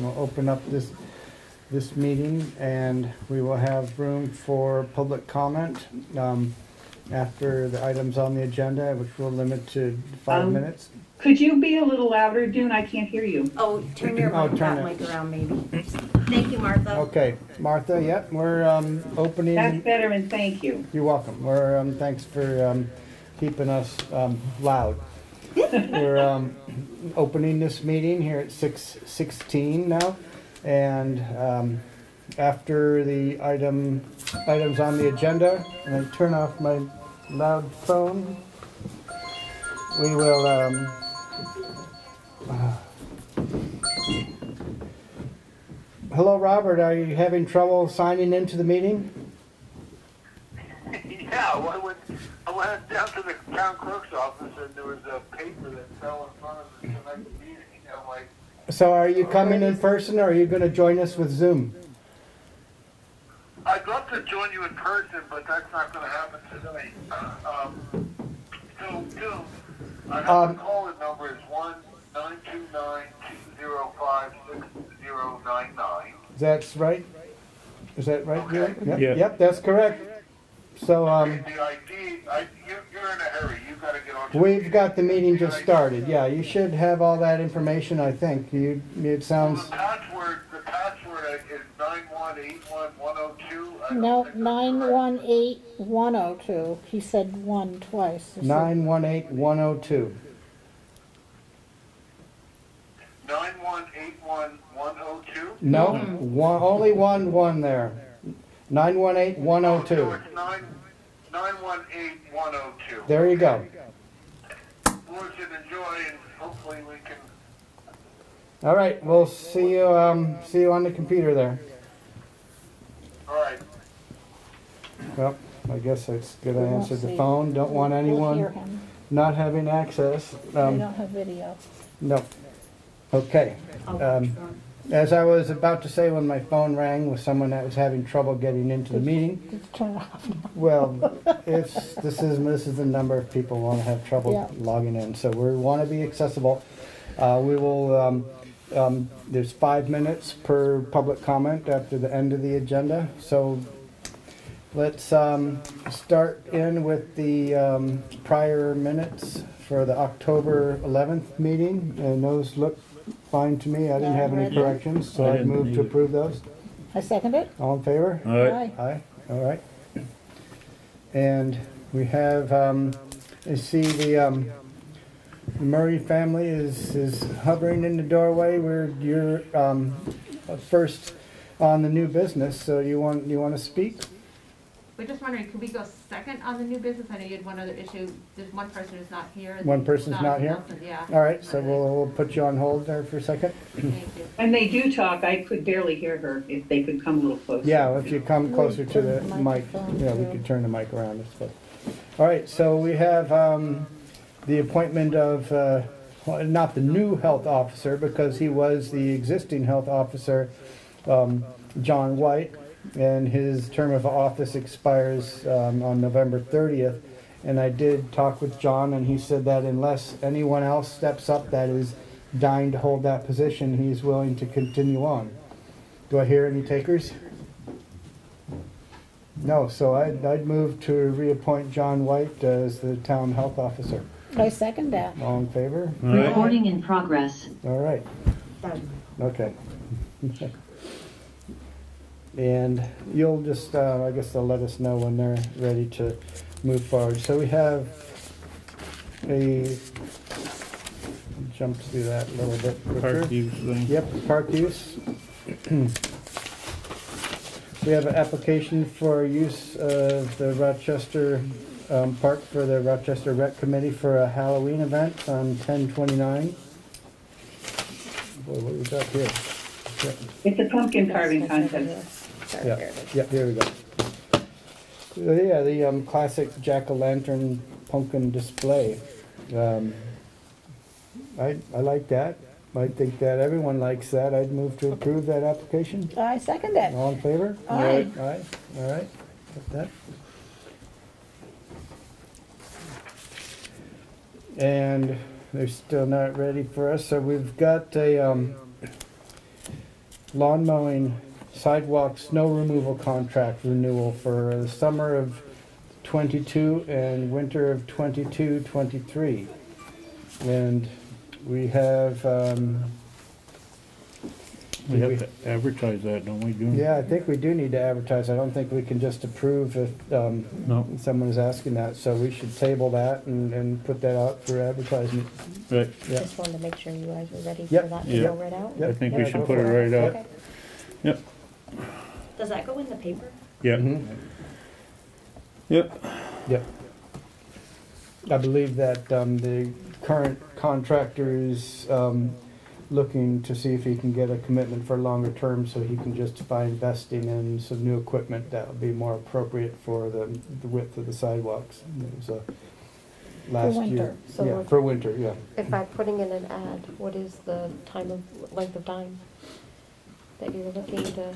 we'll open up this, this meeting and we will have room for public comment, um, after the items on the agenda, which we'll limit to five Um, minutes. Could you be a little louder, Dune? I can't hear you. Oh, turn your Oh, mic, turn that it. mic around maybe. Thank you, Martha. Okay, Martha, yep, we're, um, That's opening, better, and thank you. you're welcome. We're, um, thanks for, um, keeping us, um, loud. We're, um, opening this meeting here at six sixteen now. And, um, after the item, items on the agenda, and I turn off my loud phone, we will, um, Hello, Robert. Are you having trouble signing into the meeting? Yeah, well, I went, I went down to the town clerk's office and there was a paper that fell in front of the select meeting. I'm like, So are you coming in person or are you going to join us with Zoom? I'd love to join you in person, but that's not gonna happen today. Um, so, Bill, I have Um, the call in number is one nine two nine two zero five six zero nine nine. That's right? Is that right? Okay. Yep, Yeah. Yep, that's correct. So, um, The ID, I, you, you're in a hurry, you gotta get on. we've got the meeting just started. Yeah, you should have all that information, I think. You, it sounds, The password, the password is nine one eight one one oh two. No, nine one eight one oh two. He said one twice. He said- nine one eight one oh two. Nine one eight one one oh two? No, one, only one, one there. Nine one eight one oh So two. it's nine, nine one eight one oh two. There you go. Board enjoy and hopefully we can, All right, we'll see you, um, see you on the computer there. all right. Well, I guess it's good I We won't answered the phone. Don't want We'll anyone not having access. We Um, don't have video. no. Okay. Um, as I was about to say when my phone rang with someone that was having trouble getting into the meeting, turn off. well, it's, this is, this is the number of people who want to have trouble Yeah. logging in. So we want to be accessible. Uh, we will, um, um, there's five minutes per public comment after the end of the agenda. So let's, um, start in with the, um, prior minutes for the October eleventh meeting. And those look fine to me. I didn't have any corrections, so I I'd didn't move to either. approve those. I second it. All in favor? All right, Aye. Aye, all right. And we have, um, I see the, um, Murray family is, is hovering in the doorway where you're, um, first on the new business, so you want, you want to speak? We're just wondering, could we go second on the new business? I know you had one other issue. There's one person who's not here. One person's not here? Nelson, Yeah. All right, so we'll, we'll put you on hold there for a second. Thank you. And they do talk. I could barely hear her. If they could come a little closer. Yeah, if you come closer to the Turn mic, yeah, we could turn the mic around. it's fine. All right, so we have um, the appointment of, uh, well, not the new health officer, because he was the existing health officer, um, John White, and his term of office expires um, on November 30th. And I did talk with John, and he said that unless anyone else steps up that is dying to hold that position, he's willing to continue on. Do I hear any takers? No, so I'd, I'd move to reappoint John White as the town health officer. I second that. All in favor? all right. Recording in progress. All right, okay. And you'll just, uh, I guess they'll let us know when they're ready to move forward. So we have a, jump through that a little bit quicker. Park use thing. Yep, park use. We have an application for use of the Rochester um, Park for the Rochester Rec Committee for a Halloween event on ten twenty-nine. Boy, what we got here? Yep, It's a pumpkin carving contest. Yeah, yep, here we go. Yeah, the um, classic jack-o'-lantern pumpkin display. Um, I, I like that. I think that everyone likes that. I'd move to approve that application. I second it. All in favor? Aye. Aye, all right, got that. And they're still not ready for us, so we've got a, um, lawn mowing, sidewalk, snow removal contract renewal for the summer of twenty-two and winter of 22, 23. And we have, um, We have to advertise that, don't we, June? yeah, I think we do need to advertise. I don't think we can just approve if, um, No, someone is asking that, so we should table that and, and put that out for advertisement. right, Yeah. Just wanted to make sure you guys were ready Yep. for that to Yeah. go right out. Yep. I think Yeah, we go should put it for it. right out. Okay. Yep. Does that go in the paper? Yeah, Mhm. yep, Yep. I believe that, um, the current contractor is, um, looking to see if he can get a commitment for longer term so he can justify investing in some new equipment that would be more appropriate for the, the width of the sidewalks. It was a last year. winter. So Yeah, for winter, yeah. If I'm putting in an ad, what is the time of, length of time that you're looking to,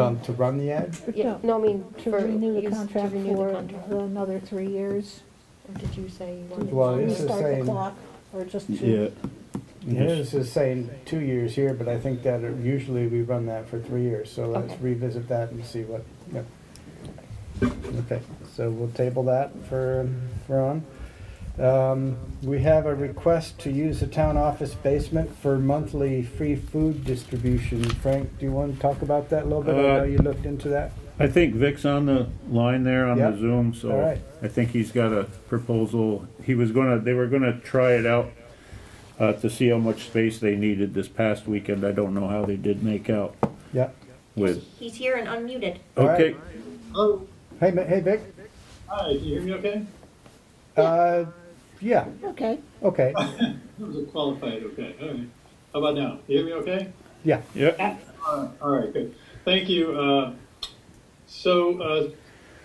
Um, to run the ad? yeah, no, I mean, To for, renew the use- to contract renew the for contract? another three years. Or did you say you wanted? Well, to- it We is the Start the same. clock, or just yeah. two. His is saying two years here, but I think that usually we run that for three years, so let's Okay. revisit that and see what, yep. Okay, so we'll table that for, for on. Um, we have a request to use the town office basement for monthly free food distribution. Frank, do you want to talk about that a little bit? I know Uh, you looked into that. I think Vic's on the line there on the Zoom, All so right. I think he's got a proposal. He was gonna, they were gonna try it out uh, to see how much space they needed this past weekend. I don't know how they did make out Yeah. with, He's here and unmuted. All right. okay, Hello. Hey, Ma- hey, Vic? Hi, can you hear me okay? Uh, yeah, Okay, okay, That was a qualified okay. All right. How about now? You hear me okay? yeah. yeah, Uh, all right, good. Thank you. Uh, so, uh,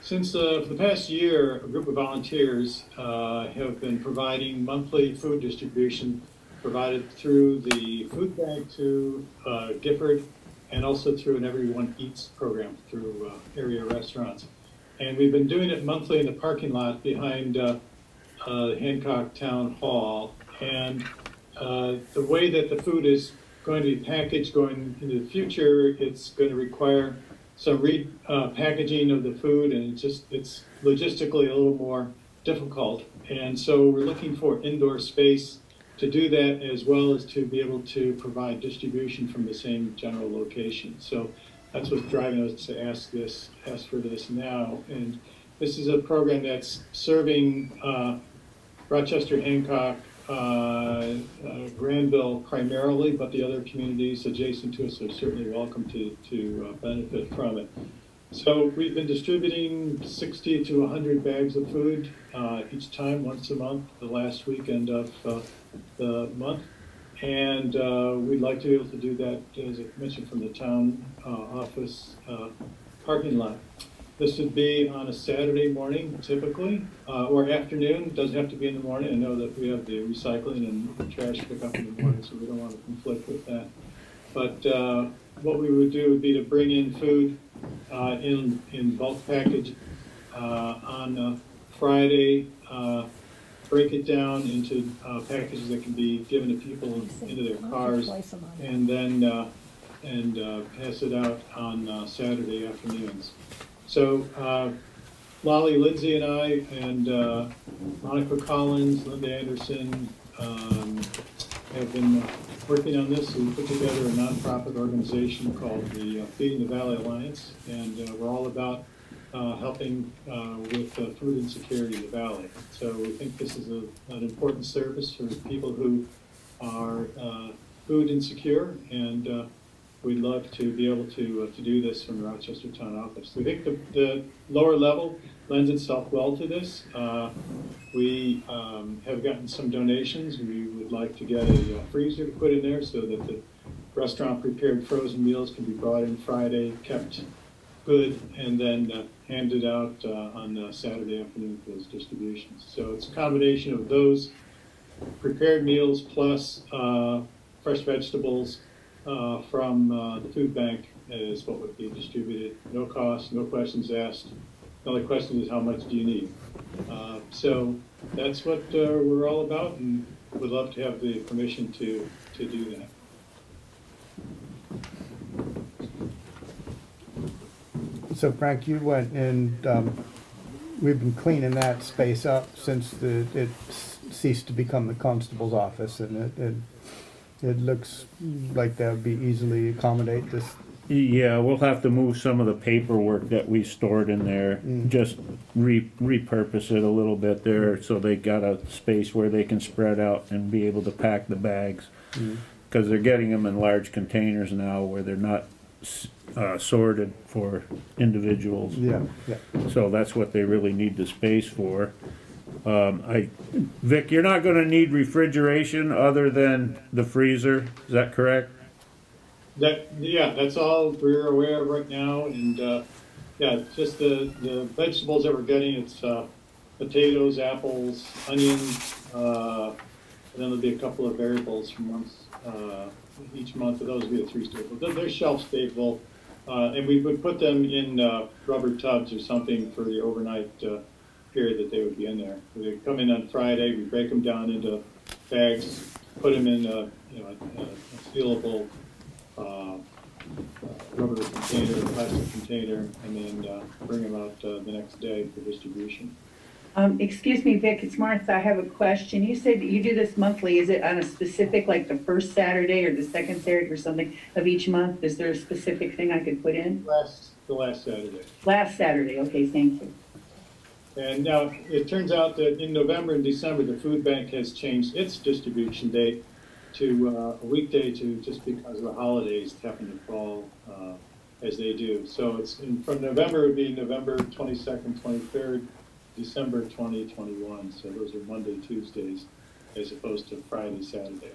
since uh, for the past year, a group of volunteers uh, have been providing monthly food distribution provided through the food bank to uh, Gifford and also through an Everyone Eats program through uh, area restaurants. And we've been doing it monthly in the parking lot behind uh, uh, Hancock Town Hall. And uh, the way that the food is going to be packaged going into the future, it's going to require some repackaging of the food, and it's just it's logistically a little more difficult. And so we're looking for indoor space to do that, as well as to be able to provide distribution from the same general location. So that's what's driving us to ask this, ask for this now. And this is a program that's serving uh, Rochester, Hancock, uh, uh, Granville primarily, but the other communities adjacent to us are certainly welcome to, to uh, benefit from it. So we've been distributing 60 to 100 bags of food uh, each time, once a month, the last weekend of uh, the month. And uh, we'd like to be able to do that, as I mentioned, from the town office parking lot. This would be on a Saturday morning typically, uh, or afternoon, It doesn't have to be in the morning. I know that we have the recycling and trash pickup in the morning, so we don't want to conflict with that. But uh, what we would do would be to bring in food uh, in, in bulk package uh, on uh, Friday, uh, break it down into packages that can be given to people into their cars, and then and pass it out on Saturday afternoons. So uh, Lolly, Lindsay, and I, and uh, Monica Collins, Linda Anderson, um, have been working on this. We put together a nonprofit organization called the uh, Feeding the Valley Alliance, and uh, we're all about uh, helping uh, with uh, food insecurity in the valley. So we think this is a, an important service for people who are uh, food insecure, and uh, we'd love to be able to, uh, to do this from the Rochester Town Office. We think the, the lower level lends itself well to this. Uh, we um, have gotten some donations. We would like to get a uh, freezer to put in there so that the restaurant prepared frozen meals can be brought in Friday, kept good, and then uh, handed out uh, on Saturday afternoon for those distributions. So it's a combination of those prepared meals plus uh, fresh vegetables uh, from uh, the food bank is what would be distributed. No cost, no questions asked. The only question is how much do you need? Uh, so that's what uh, we're all about, and would love to have the permission to, to do that. So Frank, you went and um, we've been cleaning that space up since the, it ceased to become the constable's office and it, it it looks like that would be easily accommodate this. Yeah, we'll have to move some of the paperwork that we stored in there, Mm. just re, repurpose it a little bit there, so they got a space where they can spread out and be able to pack the bags. Mm. Cause they're getting them in large containers now where they're not, s- uh, sorted for individuals. Yeah, yeah. So that's what they really need the space for. Um, I, Vic, you're not gonna need refrigeration other than the freezer, is that correct? That, yeah, that's all we're aware of right now, and, uh, yeah, just the, the vegetables that we're getting, it's, uh, potatoes, apples, onions, uh, and then there'll be a couple of variables from months, uh, each month, but those will be the three staples. They're, they're shelf stable, uh, and we would put them in, uh, rubber tubs or something for the overnight, period that they would be in there. They come in on Friday, we break them down into bags, put them in, a you know, a a sealable, uh, uh, rubber container, plastic container, and then uh, bring them out uh, the next day for distribution. Um, excuse me, Vic, it's Martha. I have a question. You said that you do this monthly. Is it on a specific, like the first Saturday or the second Saturday or something of each month? Is there a specific thing I could put in? Last, the last Saturday. Last Saturday, okay, thank you. And now, it turns out that in November and December, the food bank has changed its distribution date to uh, a weekday to, just because the holidays happen to fall uh, as they do. So it's, in- from November, would be November 22nd, 23rd, December 2021. So those are Monday, Tuesdays, as opposed to Friday, Saturday.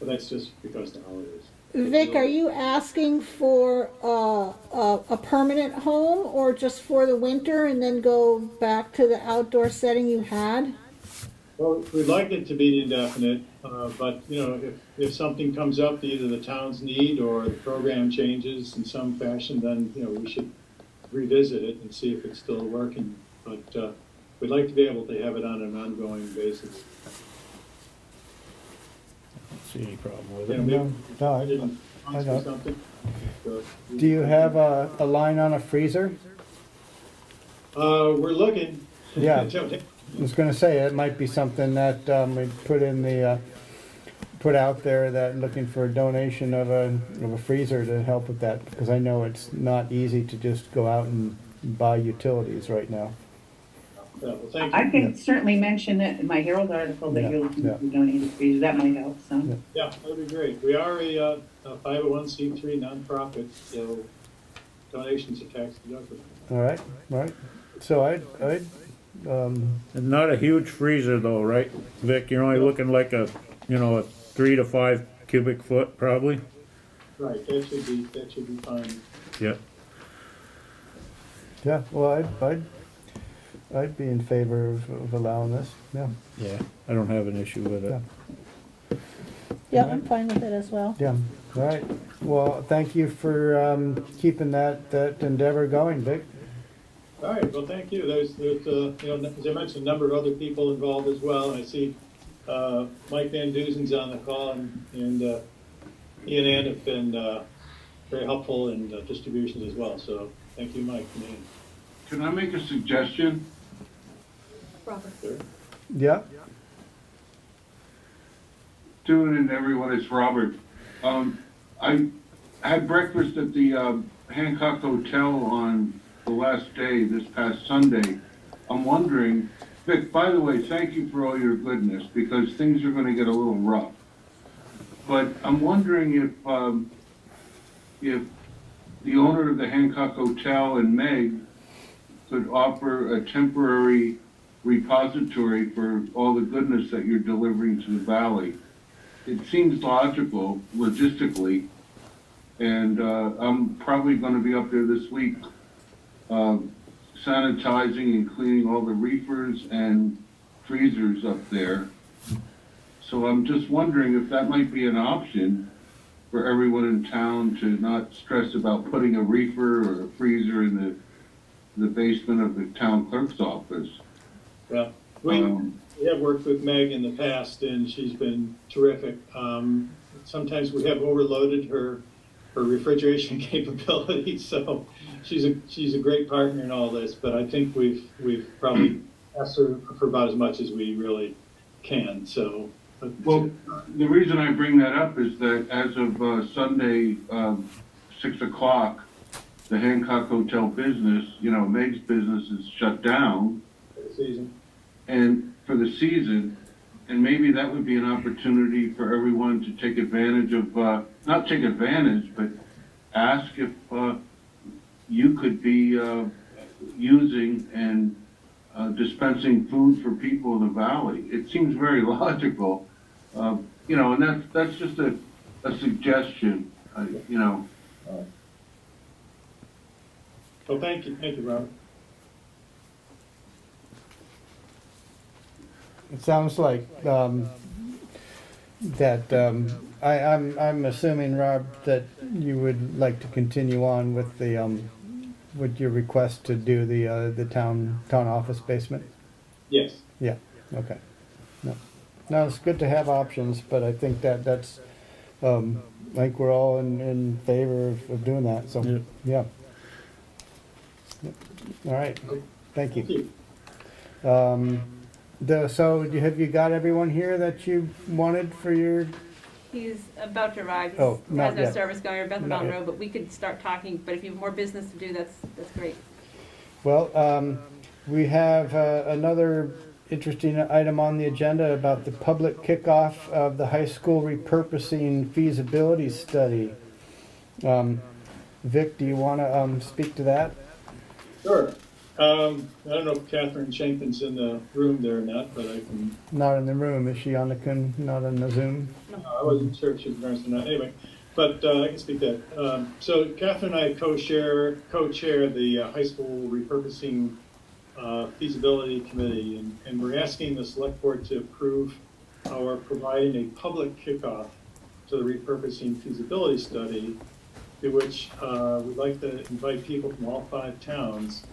But that's just because of the holidays. Vic, are you asking for uh, a, a permanent home or just for the winter and then go back to the outdoor setting you had? Well, we'd like it to be indefinite, uh, but, you know, if, if something comes up, either the town's need or the program changes in some fashion, then, you know, we should revisit it and see if it's still working. But, uh, we'd like to be able to have it on an ongoing basis. Don't See any problem with it? we- No, no, I I- didn't I answer don't. something. So- Do you have a, a line on a freezer? Uh, we're looking. Yeah. I was gonna say, it might be something that, um, we put in the, uh, put out there that looking for a donation of a, of a freezer to help with that, because I know it's not easy to just go out and buy utilities right now. Yeah, well, thank I you. can certainly mention it in my Herald article that Yeah, you're looking yeah. to donate a freezer. That might help some. Yeah, that'd be great. We are a, uh, a five oh one C three nonprofit, so donations are tax deductible. All right, all right. So I'd, I'd, um, And Not a huge freezer though, right, Vic? You're only looking like a, you know, a three to five cubic foot probably? Right, that should be, that should be fine. Yeah. yeah, well, I'd, I'd, I'd be in favor of, of allowing this, yeah, Yeah. I don't have an issue with it. Yeah. Yeah, I'm fine with it as well. yeah. All right, well, thank you for, um, keeping that, that endeavor going, Vic. All right, well, thank you. There's, there's, uh, you know, as I mentioned, a number of other people involved as well. I see, uh, Mike Van Duzen's on the call and, and, uh, he and Ann have been, uh, very helpful in uh, distributions as well. So thank you, Mike and Ann. Can I make a suggestion? Sure. Yeah, Tune in, everyone. It's Robert. Um, I had breakfast at the um, Hancock Hotel on the last day, this past Sunday. I'm wondering, Vic, by the way, thank you for all your goodness because things are going to get a little rough. But I'm wondering if, um, if the owner of the Hancock Hotel and Meg could offer a temporary repository for all the goodness that you're delivering to the valley. It seems logical logistically, and uh, I'm probably going to be up there this week um, sanitizing and cleaning all the reefers and freezers up there. So I'm just wondering if that might be an option for everyone in town to not stress about putting a reefer or a freezer in the the basement of the town clerk's office. Yeah. We, Um, we have worked with Meg in the past and she's been terrific. Um, sometimes we have overloaded her her refrigeration capability. So she's a she's a great partner in all this. But I think we've we've probably asked her for about as much as we really can. So. Well, the reason I bring that up is that as of uh, Sunday, um, six o'clock, the Hancock Hotel business, you know, Meg's business is shut down season. and for the season, and maybe that would be an opportunity for everyone to take advantage of, uh, not take advantage, but ask if, uh, you could be, uh, using and, uh, dispensing food for people in the valley. It seems very logical, uh, you know, and that's, that's just a, a suggestion, uh, you know. Well, thank you, thank you, Robert. It sounds like, um, that, um, I, I'm, I'm assuming, Rob, that you would like to continue on with the, um, with your request to do the, uh, the town, town office basement? Yes. Yeah, okay. No, no, it's good to have options, but I think that, that's, um, I think we're all in, in favor of, of doing that, so, Yep. yeah. Yep. All right, thank Thank you. you. Um, the, so you- have you got everyone here that you wanted for your, He's about to arrive. He's- Oh, not Has no yet. service going, or Bethel Not Mountain yet. Road, but we could start talking, but if you have more business to do, that's, that's great. well, um, we have, uh, another interesting item on the agenda about the public kickoff of the high school repurposing feasibility study. Um, Vic, do you wanna, um, speak to that? Sure. Um, I don't know if Catherine Shanklin's in the room there or not, but I can, Not in the room, is she on the, con- not on the Zoom? I wasn't sure if she was nurse or not. Anyway, but uh, I can speak to that. Um, so Catherine and I co-share, co-chair the uh, high school repurposing uh, feasibility committee, and, and we're asking the select board to approve our providing a public kickoff to the repurposing feasibility study, to which uh, we'd like to invite people from all five towns.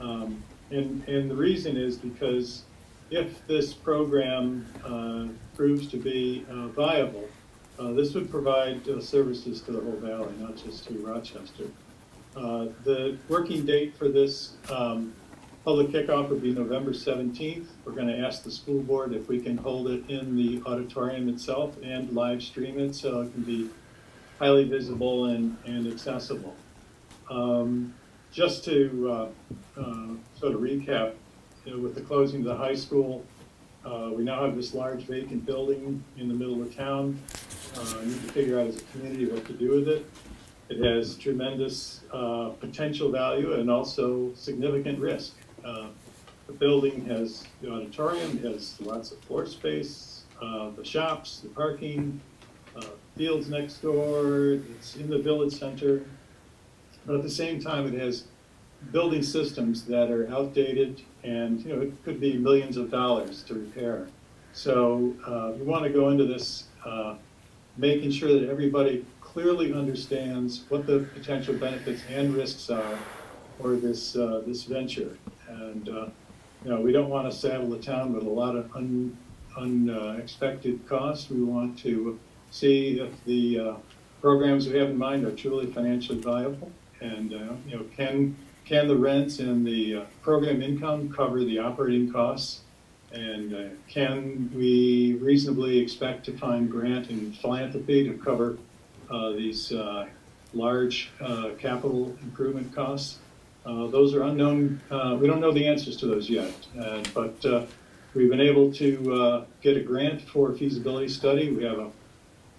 Um, and, and the reason is because if this program uh, proves to be uh, viable, uh, this would provide uh, services to the whole valley, not just to Rochester. Uh, The working date for this um, public kickoff would be November 17th. We're going to ask the school board if we can hold it in the auditorium itself and live stream it so it can be highly visible and, and accessible. Um, Just to uh, uh, sort of recap, you know, with the closing of the high school, uh, we now have this large vacant building in the middle of town. Uh, need to figure out as a community what to do with it. It has tremendous uh, potential value and also significant risk. Uh, The building has the auditorium, has lots of floor space, uh, the shops, the parking, fields next door, it's in the village center. But at the same time, it has building systems that are outdated and, you know, it could be millions of dollars to repair. So uh, we want to go into this uh, making sure that everybody clearly understands what the potential benefits and risks are for this, uh, this venture. And, uh, you know, we don't want to saddle the town with a lot of un, unexpected costs. We want to see if the uh, programs we have in mind are truly financially viable. And, uh, you know, can, can the rents and the uh, program income cover the operating costs? And uh, can we reasonably expect to find grant and philanthropy to cover uh, these uh, large uh, capital improvement costs? Those are unknown, we don't know the answers to those yet. But we've been able to get a grant for a feasibility study. We have a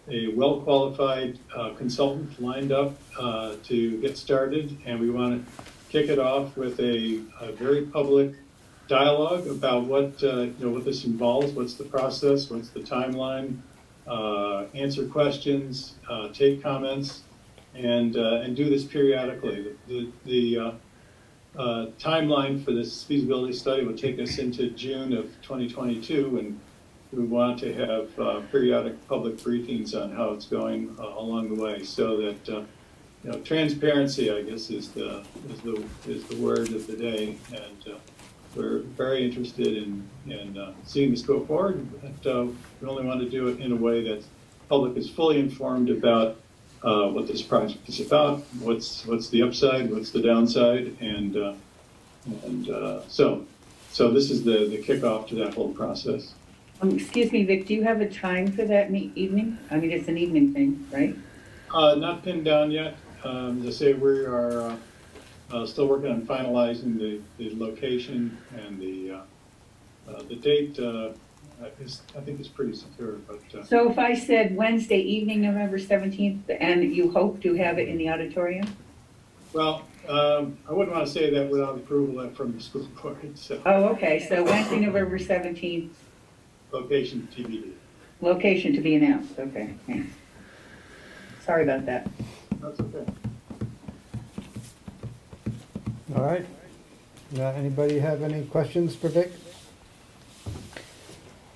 a well-qualified uh, consultant lined up uh, to get started, and we want to kick it off with a, a very public dialogue about what uh, you know what this involves, what's the process, what's the timeline, uh, answer questions, uh, take comments, and uh, and do this periodically. The, the uh, timeline for this feasibility study will take us into June of 2022, and we want to have uh, periodic public briefings on how it's going uh, along the way, so that uh, you know transparency, I guess, is the is the is the word of the day, and uh, we're very interested in in uh, seeing this go forward. But uh, we only want to do it in a way that public is fully informed about what this project is about, what's, what's the upside, what's the downside, and, and, so, so this is the, the kickoff to that whole process. Um, excuse me, Vic, do you have a time for that me- evening? I mean, it's an evening thing, right? Uh, not pinned down yet. Um, as I say, we are, uh, uh, still working on finalizing the, the location and the, uh, uh, the date, uh, is, I think it's pretty secure, but, uh, So if I said Wednesday evening, November seventeenth, and you hope to have it in the auditorium? well, um, I wouldn't want to say that without approval from the school board, so, Oh, okay, so Wednesday, November seventeenth, location TBD. location to be announced, okay, thanks. Sorry about that. That's okay. All right. Uh, Anybody have any questions for Vic?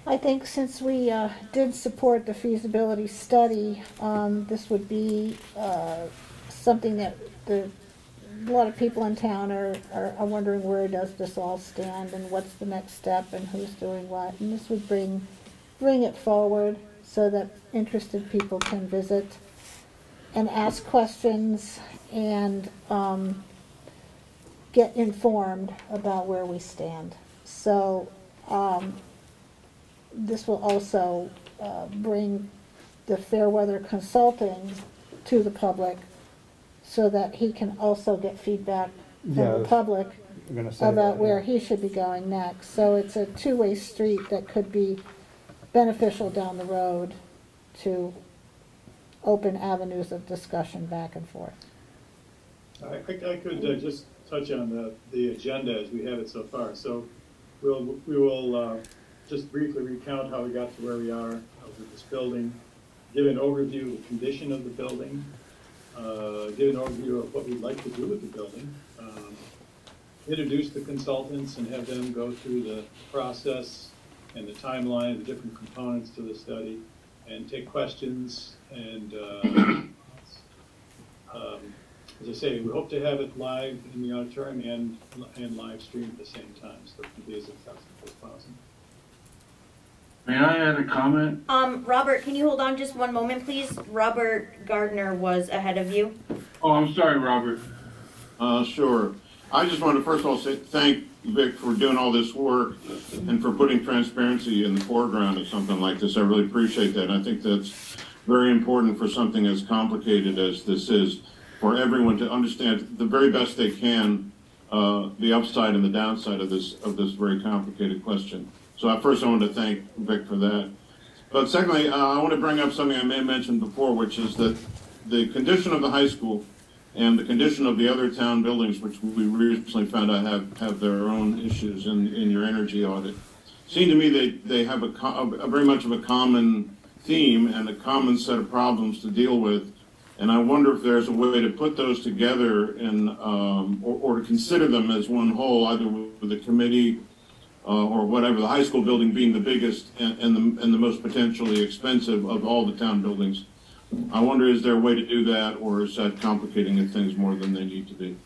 I think since we uh, did support the feasibility study, um, this would be uh, something that the, a lot of people in town are, are are wondering where does this all stand and what's the next step and who's doing what. And this would bring, bring it forward so that interested people can visit and ask questions and um, get informed about where we stand. So, um, this will also uh, bring the Fairweather Consulting to the public so that he can also get feedback from Yeah, the public We're gonna say about that, where yeah. he should be going next. So it's a two-way street that could be beneficial down the road to open avenues of discussion back and forth. I, I I could uh, just touch on the, the agenda as we have it so far. So we'll, we will uh, just briefly recount how we got to where we are with this building, give an overview of the condition of the building, uh, give an overview of what we'd like to do with the building, um, introduce the consultants and have them go through the process and the timeline, the different components to the study, and take questions and uh, um, as I say, we hope to have it live in the auditorium and, and live stream at the same time, so it can be as accessible as possible. May I add a comment? Um, Robert, can you hold on just one moment, please? Robert Gardner was ahead of you. Oh, I'm sorry, Robert. Uh, sure. I just want to first of all say, thank Vic for doing all this work and for putting transparency in the foreground of something like this. I really appreciate that. And I think that's very important for something as complicated as this is, for everyone to understand the very best they can, uh, the upside and the downside of this, of this very complicated question. So at first I want to thank Vic for that. But secondly, uh, I want to bring up something I may have mentioned before, which is that the condition of the high school and the condition of the other town buildings, which we recently found out have, have their own issues in, in your energy audit, seem to me they, they have a, a very much of a common theme and a common set of problems to deal with. And I wonder if there's a way to put those together and, um, or, or to consider them as one whole, either with the committee uh, or whatever, the high school building being the biggest and, and the, and the most potentially expensive of all the town buildings. I wonder, is there a way to do that, or is that complicating things more than they need to be? Is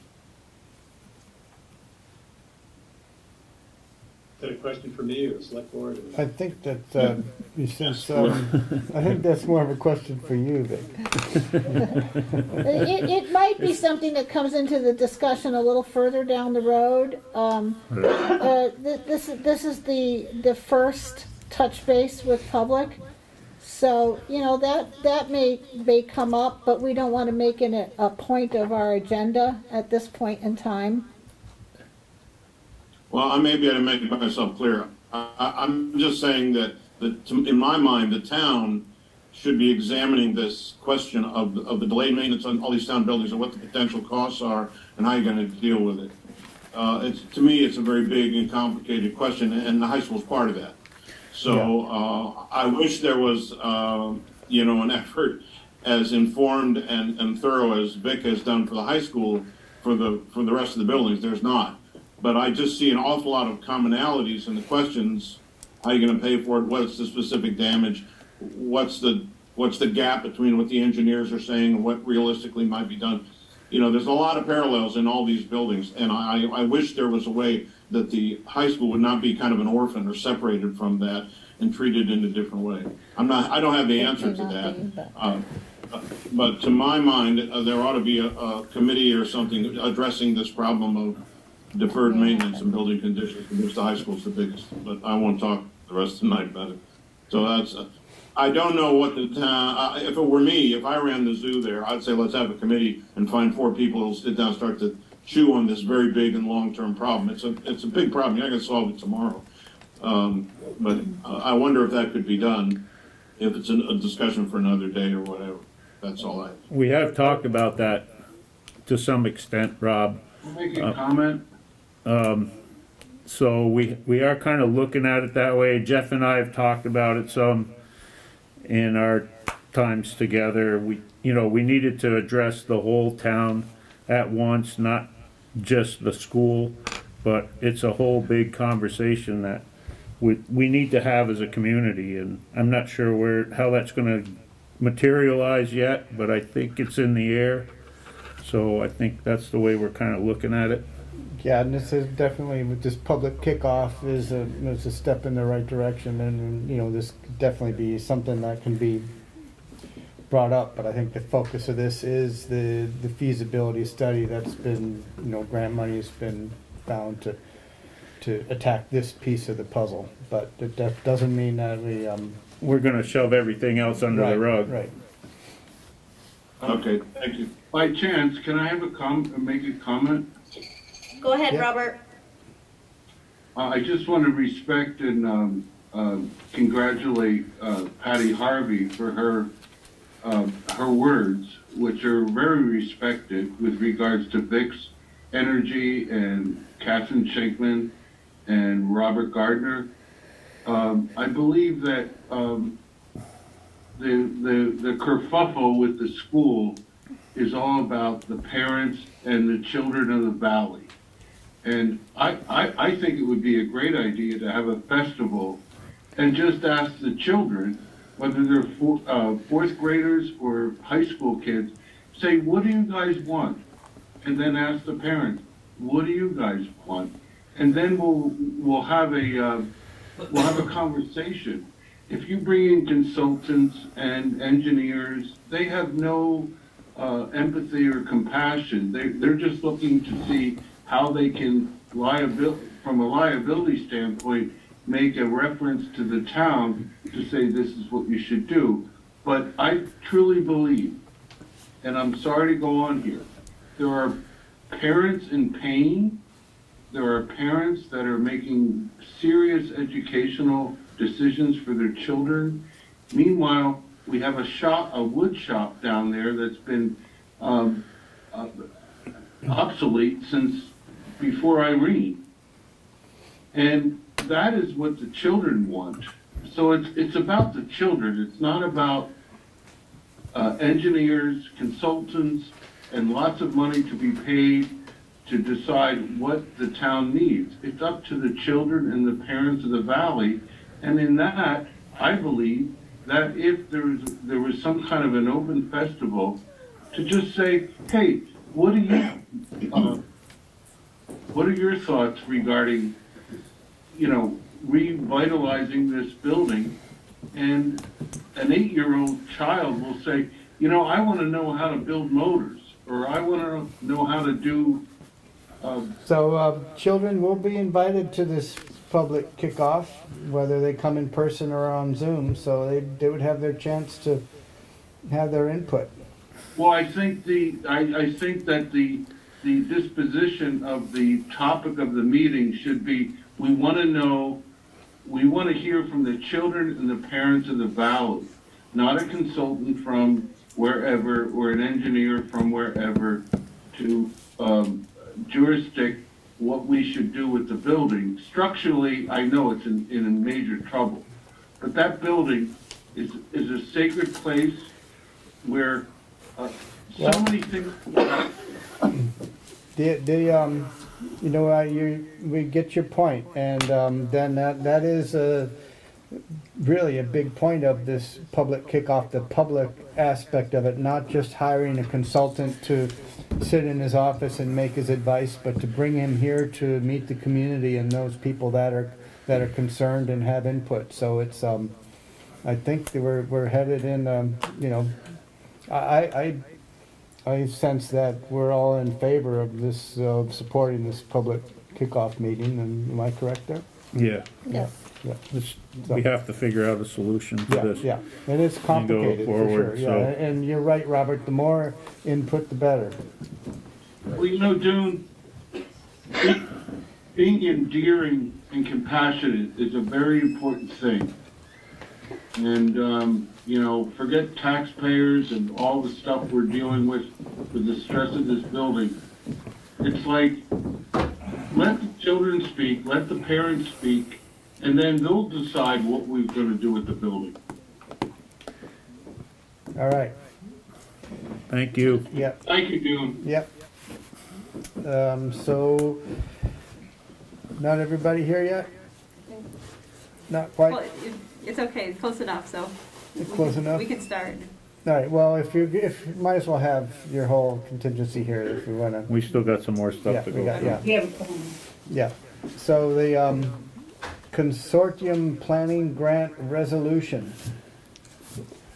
that a question for me or the select board? or- I think that, uh, you since, um, I think that's more of a question for you, Vic. It, it might be something that comes into the discussion a little further down the road. Um, uh, th- this, is- this is the, the first touch base with public. So, you know, that, that may, may come up, but we don't want to make it a, a point of our agenda at this point in time. Well, I may be able to make myself clear. I, I'm just saying that, to, in my mind, the town should be examining this question of, of the delayed maintenance on all these town buildings and what the potential costs are and how you're going to deal with it. Uh, it's, to me, it's a very big and complicated question, and the high school is part of that. So uh, I wish there was, uh, you know, an effort as informed and, and thorough as Vic has done for the high school for the for the rest of the buildings. There's not, but I just see an awful lot of commonalities in the questions. How are you going to pay for it? What's the specific damage? What's the what's the gap between what the engineers are saying and what realistically might be done? You know, there's a lot of parallels in all these buildings, and I, I wish there was a way that the high school would not be kind of an orphan or separated from that, and treated in a different way. I'm not, I don't have the answer to that. Um, But to my mind, uh, there ought to be a, a committee or something addressing this problem of deferred maintenance and building conditions, which the high school's the biggest, but I won't talk the rest of the night about it. So that's, uh, I don't know what the town, uh, if it were me, if I ran the zoo there, I'd say let's have a committee and find four people who'll sit down, and start to chew on this very big and long-term problem. It's a, it's a big problem, you're not gonna solve it tomorrow. Um, but uh, I wonder if that could be done, if it's an- a discussion for another day or whatever. That's all I. We have talked about that to some extent, Rob. Make a comment? Um, so we, we are kind of looking at it that way. Jeff and I have talked about it some in our times together. We, you know, we needed to address the whole town at once, not just the school, but it's a whole big conversation that we, we need to have as a community, and I'm not sure where, how that's gonna materialize yet, but I think it's in the air. So I think that's the way we're kind of looking at it. Yeah, and this is definitely, with this public kickoff is a, is a step in the right direction, and, you know, this could definitely be something that can be brought up, but I think the focus of this is the, the feasibility study that's been, you know, grant money has been found to, to attack this piece of the puzzle, but it def- doesn't mean that we, um. We're gonna shove everything else under the right, rug. Right. Okay, thank you. By chance, can I have a com, make a comment? Go ahead, Yeah. Robert. Uh, I just want to respect and um, uh, congratulate uh, Patty Harvey for her uh, her words, which are very respected with regards to Vic's energy and Catherine Shankman and Robert Gardner. Um, I believe that um, the, the the kerfuffle with the school is all about the parents and the children of the valley. And I, I, I think it would be a great idea to have a festival and just ask the children, whether they're four, uh, fourth graders or high school kids, say, what do you guys want? And then ask the parents, what do you guys want? And then we'll, we'll have a, uh, we'll have a conversation. If you bring in consultants and engineers, they have no uh, empathy or compassion. They, they're just looking to see how they can liability, from a liability standpoint, make a reference to the town to say this is what you should do. But I truly believe, and I'm sorry to go on here, there are parents in pain. There are parents that are making serious educational decisions for their children. Meanwhile, we have a shop, a wood shop down there that's been um, uh, obsolete since before Irene. And that is what the children want. So it's, it's about the children. It's not about uh, engineers, consultants, and lots of money to be paid to decide what the town needs. It's up to the children and the parents of the valley. And in that, I believe that if there was, there was some kind of an open festival, to just say, hey, what do you, uh, what are your thoughts regarding, you know, revitalizing this building? And an eight-year-old child will say, you know, I want to know how to build motors, or I want to know how to do, uh, So, uh, children will be invited to this public kickoff, whether they come in person or on Zoom, so they, they would have their chance to have their input. Well, I think the, I, I think that the, the disposition of the topic of the meeting should be, we want to know, we want to hear from the children and the parents of the valley, not a consultant from wherever, or an engineer from wherever to, um, jurisdict what we should do with the building. Structurally, I know it's in, in major trouble, but that building is, is a sacred place where uh, so many things. The, the, um, you know, uh, you, we get your point, and, um, then that, that is a, really a big point of this public kickoff, the public aspect of it, not just hiring a consultant to sit in his office and make his advice, but to bring him here to meet the community and those people that are that are concerned and have input, so it's, um, I think we're, we're headed in, um, you know, I, I, I I sense that we're all in favor of this, uh, supporting this public kickoff meeting, and am I correct there? Yeah, Yeah. Yeah, this, we have to figure out a solution to yeah, this. yeah, it is And go complicated, for sure, forward, yeah, so- and you're right, Robert, the more input, the better. Well, you know, Dune, be- being endearing and compassionate is a very important thing. And, um, you know, forget taxpayers and all the stuff we're dealing with, with the stress of this building. It's like, let the children speak, let the parents speak, and then they'll decide what we're gonna do with the building. All right, Thank you. yep, Thank you, Dune. yep. Um, so, not everybody here yet? Not Well, quite, it- it's okay, it's close enough, so. We close can- enough? We can start. All right, well, if you, if, might as well have your whole contingency here if we wanna, We still got some more Yeah, stuff to we go got- through. yeah. We have yeah. So the, um, consortium planning grant resolution.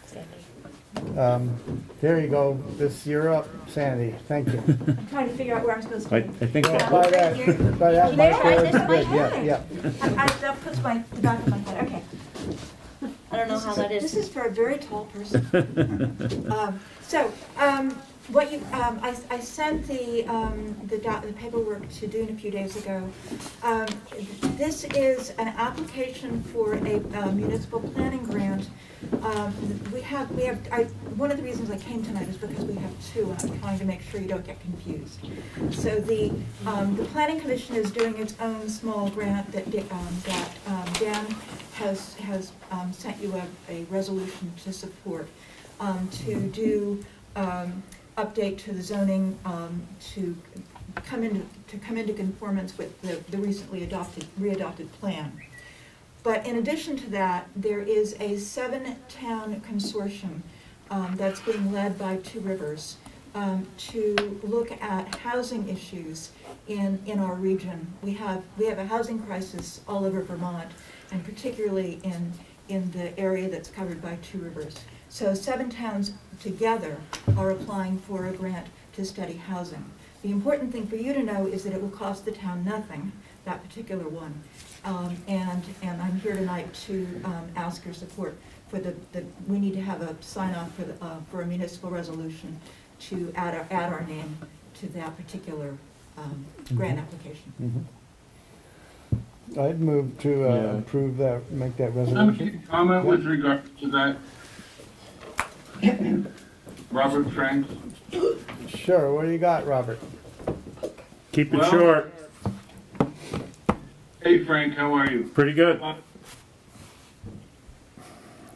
Sandy. Um, there you go, this, you're up, Sandy, thank you. I'm trying to figure out where I'm supposed to I, be. I think Well, that, By that, by that, There, mic right there, next to my good, yeah, head. yeah. I, I, that puts my, the back of my head, okay. I don't know how that is. This is. is for a very tall person. Um, So, um, what you, um, I, I sent the, um, the doc, the paperwork to Dune a few days ago. Um, This is an application for a uh, municipal planning grant. Um, We have, we have, I, one of the reasons I came tonight is because we have two, and I'm trying to make sure you don't get confused. So the, um, the planning commission is doing its own small grant that, Di- um, that, um, Dan has, has, um, sent you a, a resolution to support, um, to do, um, update to the zoning, um, to come into, to come into conformance with the, the recently adopted, re-adopted plan. But in addition to that, there is a seven-town consortium um, that's being led by Two Rivers um, to look at housing issues in, in our region. We have, we have a housing crisis all over Vermont, and particularly in, in the area that's covered by Two Rivers. So seven towns together are applying for a grant to study housing. The important thing for you to know is that it will cost the town nothing, that particular one. Um, and, and I'm here tonight to, um, ask your support for the, the, we need to have a sign off for the, uh, for a municipal resolution to add our, add our name to that particular, um, grant application. Mhm. I'd move to, uh, Yeah. approve that, make that resolution. make comment with regard to that? Robert Franks? Sure, what do you got, Robert? keep it Well- short, Hey Frank, how are you? pretty good.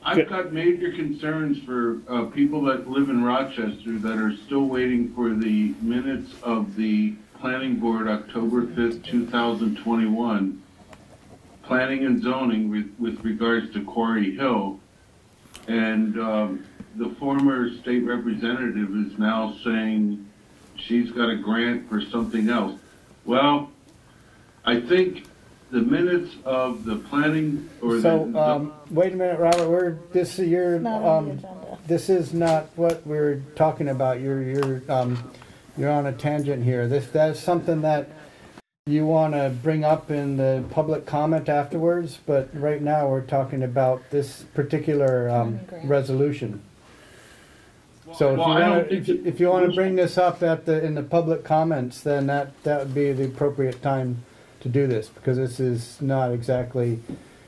I've got major concerns for uh, people that live in Rochester that are still waiting for the minutes of the planning board October 5th, 2021, planning and zoning with, with regards to Quarry Hill. And um, the former state representative is now saying she's got a grant for something else. Well, I think the minutes of the planning or the. So, um, wait a minute, Robert, we're, this, you're, Not on the um, agenda. this is not what we're talking about, you're, you're, um, you're on a tangent here. This, that's something that you wanna bring up in the public comment afterwards, but right now, we're talking about this particular, um, resolution. So if you Well, I wanna, if, you- if you wanna bring this up at the, in the public comments, then that, that would be the appropriate time to do this, because this is not exactly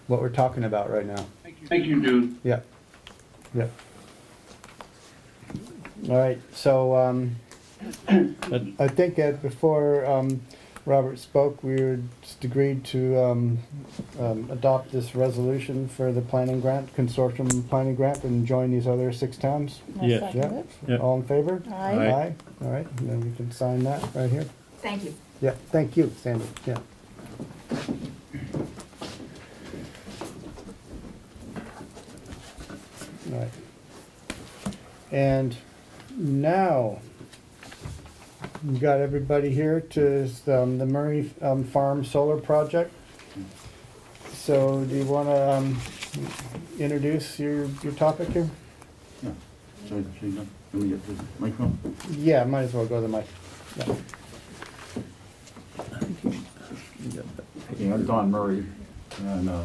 what we're talking about right now. Thank you, Thank you dude. Yeah, yeah. All right, so, um, I think that before, um, Robert spoke, we were just agreed to, um, um, adopt this resolution for the planning grant, consortium planning grant, and join these other six towns. I Yeah. second Yeah, it. Yeah. all in favor? Aye. Aye. All right, and then we can sign that right here. Thank you. Yeah, thank you, Sandy, yeah. All right. And now, we got everybody here to, um, the Murray, um, Farm Solar Project. so do you wanna, um, introduce your, your topic here? Yeah. I, let me get the microphone? Yeah, might as well go to the mic. Yeah. Okay, I'm Don Murray, and, uh,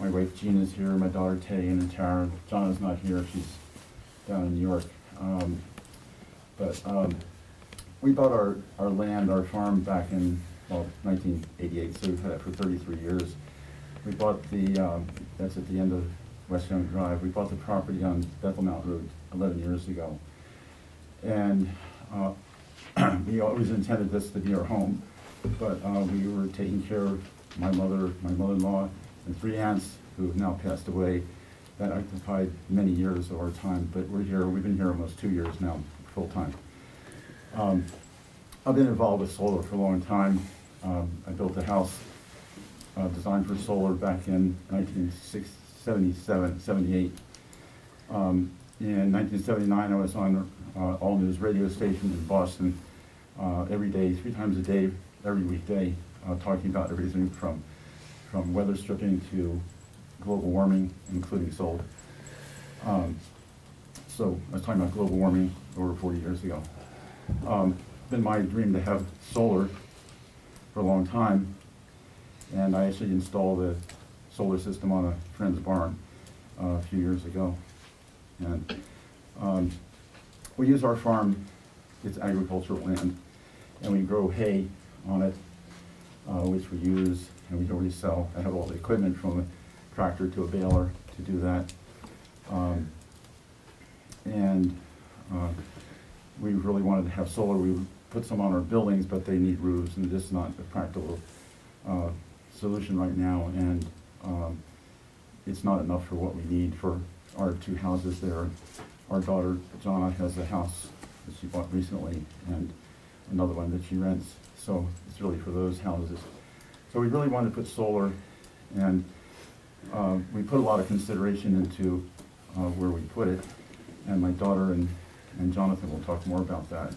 my wife Jean is here, my daughter Tay and Tara. Jonna's not here, she's down in New York. Um, but, um, we bought our, our land, our farm back in, well, nineteen eighty-eight, so we've had it for thirty-three years. We bought the, um, that's at the end of West Young Drive, we bought the property on Bethel Mount Road eleven years ago. And, uh, we always intended this to be our home, but, uh, we were taking care of my mother, my mother-in-law, and three aunts who have now passed away. That occupied many years of our time, but we're here, we've been here almost two years now, full-time. Um, I've been involved with solar for a long time. Um, I built a house, uh, designed for solar back in 1977, 78. Um, in 1979, I was on uh, all news radio station in Boston uh, every day, three times a day, every weekday, uh, talking about everything from from weather stripping to global warming, including solar. Um, so I was talking about global warming over 40 years ago. Um, been my dream to have solar for a long time, and I actually installed a solar system on a friend's barn uh, a few years ago. And um, we use our farm, it's agricultural land, and we grow hay on it, uh, which we use and we already sell. I have all the equipment from a tractor to a baler to do that. Um, and uh, we really wanted to have solar. We would put some on our buildings, but they need roofs, and this is not a practical uh, solution right now. And um, it's not enough for what we need for our two houses there. Our daughter, Jonna, has a house that she bought recently, and another one that she rents. So it's really for those houses. So we really wanted to put solar, and uh, we put a lot of consideration into uh, where we put it. And my daughter and, and Jonathan will talk more about that.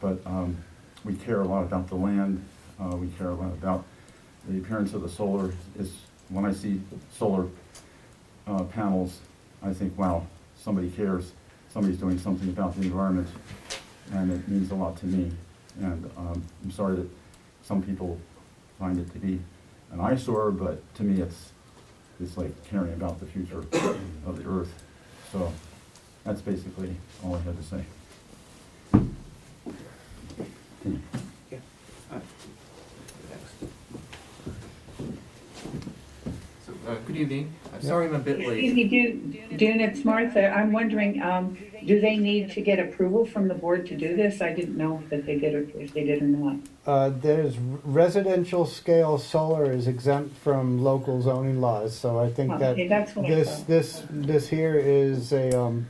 But um, we care a lot about the land. Uh, we care a lot about the appearance of the solar. Is when I see solar uh, panels, I think, wow, somebody cares. Somebody's doing something about the environment, and it means a lot to me. And um, I'm sorry that some people find it to be an eyesore, but to me, it's, it's like caring about the future of the earth. So that's basically all I had to say. So, uh, Good evening. I'm sorry I'm a bit late. Excuse late. me, Dune, Dune, it's Martha. I'm wondering, um, do they need to get approval from the board to do this? I didn't know that they did, or if they did or not. Uh, there's residential scale solar is exempt from local zoning laws, so I think that Okay, that's what I this, thought. this, this here is a, um,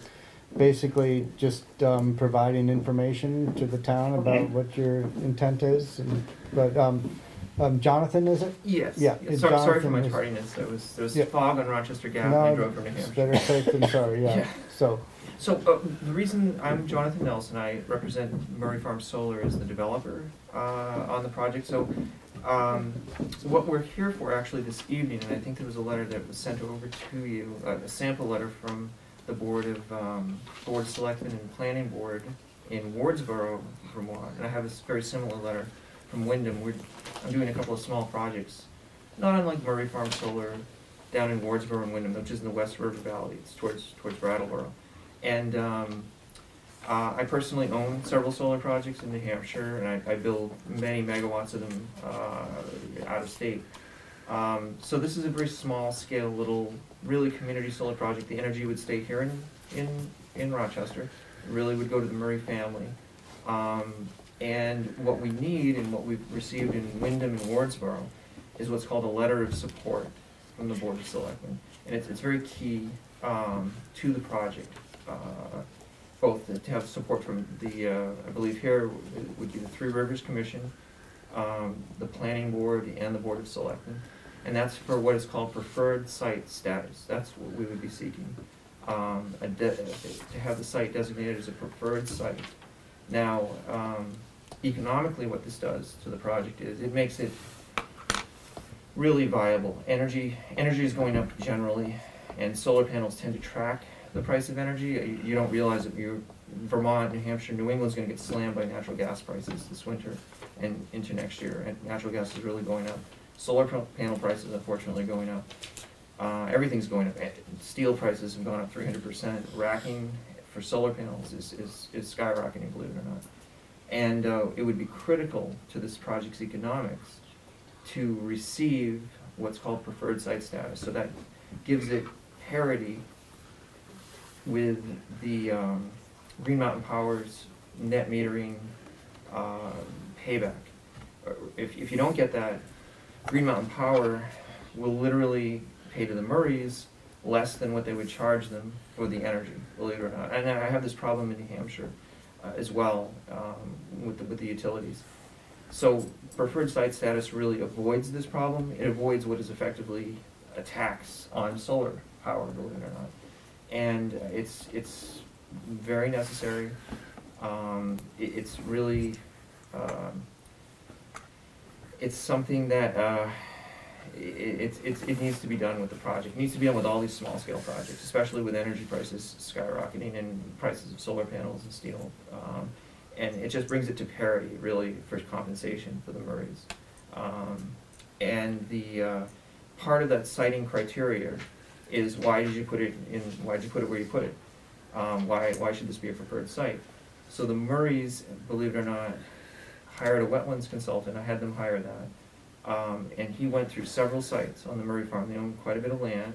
basically just, um, providing information to the town about what your intent is, and, but, um, um, Jonathan, is it? Yes. Yeah, it's Sorry, sorry for Jonathan my is- tardiness. There was, there was Yeah. fog on Rochester Gap and I drove from New it's Hampshire. better safe than sorry, yeah, Yeah. so, So, uh, the reason I'm Jonathan Nelson, I represent Murray Farm Solar as the developer, uh, on the project. So, um, so what we're here for actually this evening, and I think there was a letter that was sent over to you, uh, a sample letter from the Board of, um, Board Selectmen and Planning Board in Wardsboro, Vermont. And I have a very similar letter from Windham. We're, I'm doing a couple of small projects, not unlike Murray Farm Solar down in Wardsboro and Windham, which is in the West River Valley. It's towards, towards Brattleboro. And um, uh, I personally own several solar projects in New Hampshire, and I, I build many megawatts of them uh, out of state. Um, so this is a very small scale, little, really community solar project. The energy would stay here in, in, in Rochester. It really would go to the Murray family. Um, and what we need and what we've received in Windham and Wardsboro is what's called a letter of support from the Board of Selectmen. And it's, it's very key um, to the project. Uh, both to have support from the, uh, I believe here would be the Three Rivers Commission, um, the Planning Board, and the Board of Selectmen. And that's for what is called preferred site status. That's what we would be seeking. Um, to have the site designated as a preferred site. Now, um, economically, what this does to the project is it makes it really viable. Energy, energy is going up generally, and solar panels tend to track the price of energy. You, don't realize that you Vermont, New Hampshire, New England's going to get slammed by natural gas prices this winter and into next year. And natural gas is really going up. Solar panel prices, unfortunately, going up. Uh, everything's going up. Steel prices have gone up 300%. Racking for solar panels is, is, is skyrocketing, believe it or not. And uh, it would be critical to this project's economics to receive what's called preferred site status. So that gives it parity with the um, Green Mountain Power's net metering uh, payback. Uh, If, if you don't get that, Green Mountain Power will literally pay to the Murrays less than what they would charge them for the energy, believe it or not. And I have this problem in New Hampshire uh, as well um, with the, with the utilities. So preferred site status really avoids this problem. It avoids what is effectively a tax on solar power, believe it or not. And it's, it's very necessary. Um, it, it's really, um, it's something that, uh, i- it's, it's, it needs to be done with the project. It needs to be done with all these small scale projects, especially with energy prices skyrocketing and prices of solar panels and steel. Um, and it just brings it to parity, really, for compensation for the Murrays. Um, and the, uh, part of that siting criteria is why did you put it in, why did you put it where you put it? Um, why, why should this be a preferred site? So the Murrays, believe it or not, hired a wetlands consultant, I had them hire that. Um, and he went through several sites on the Murray farm, they own quite a bit of land.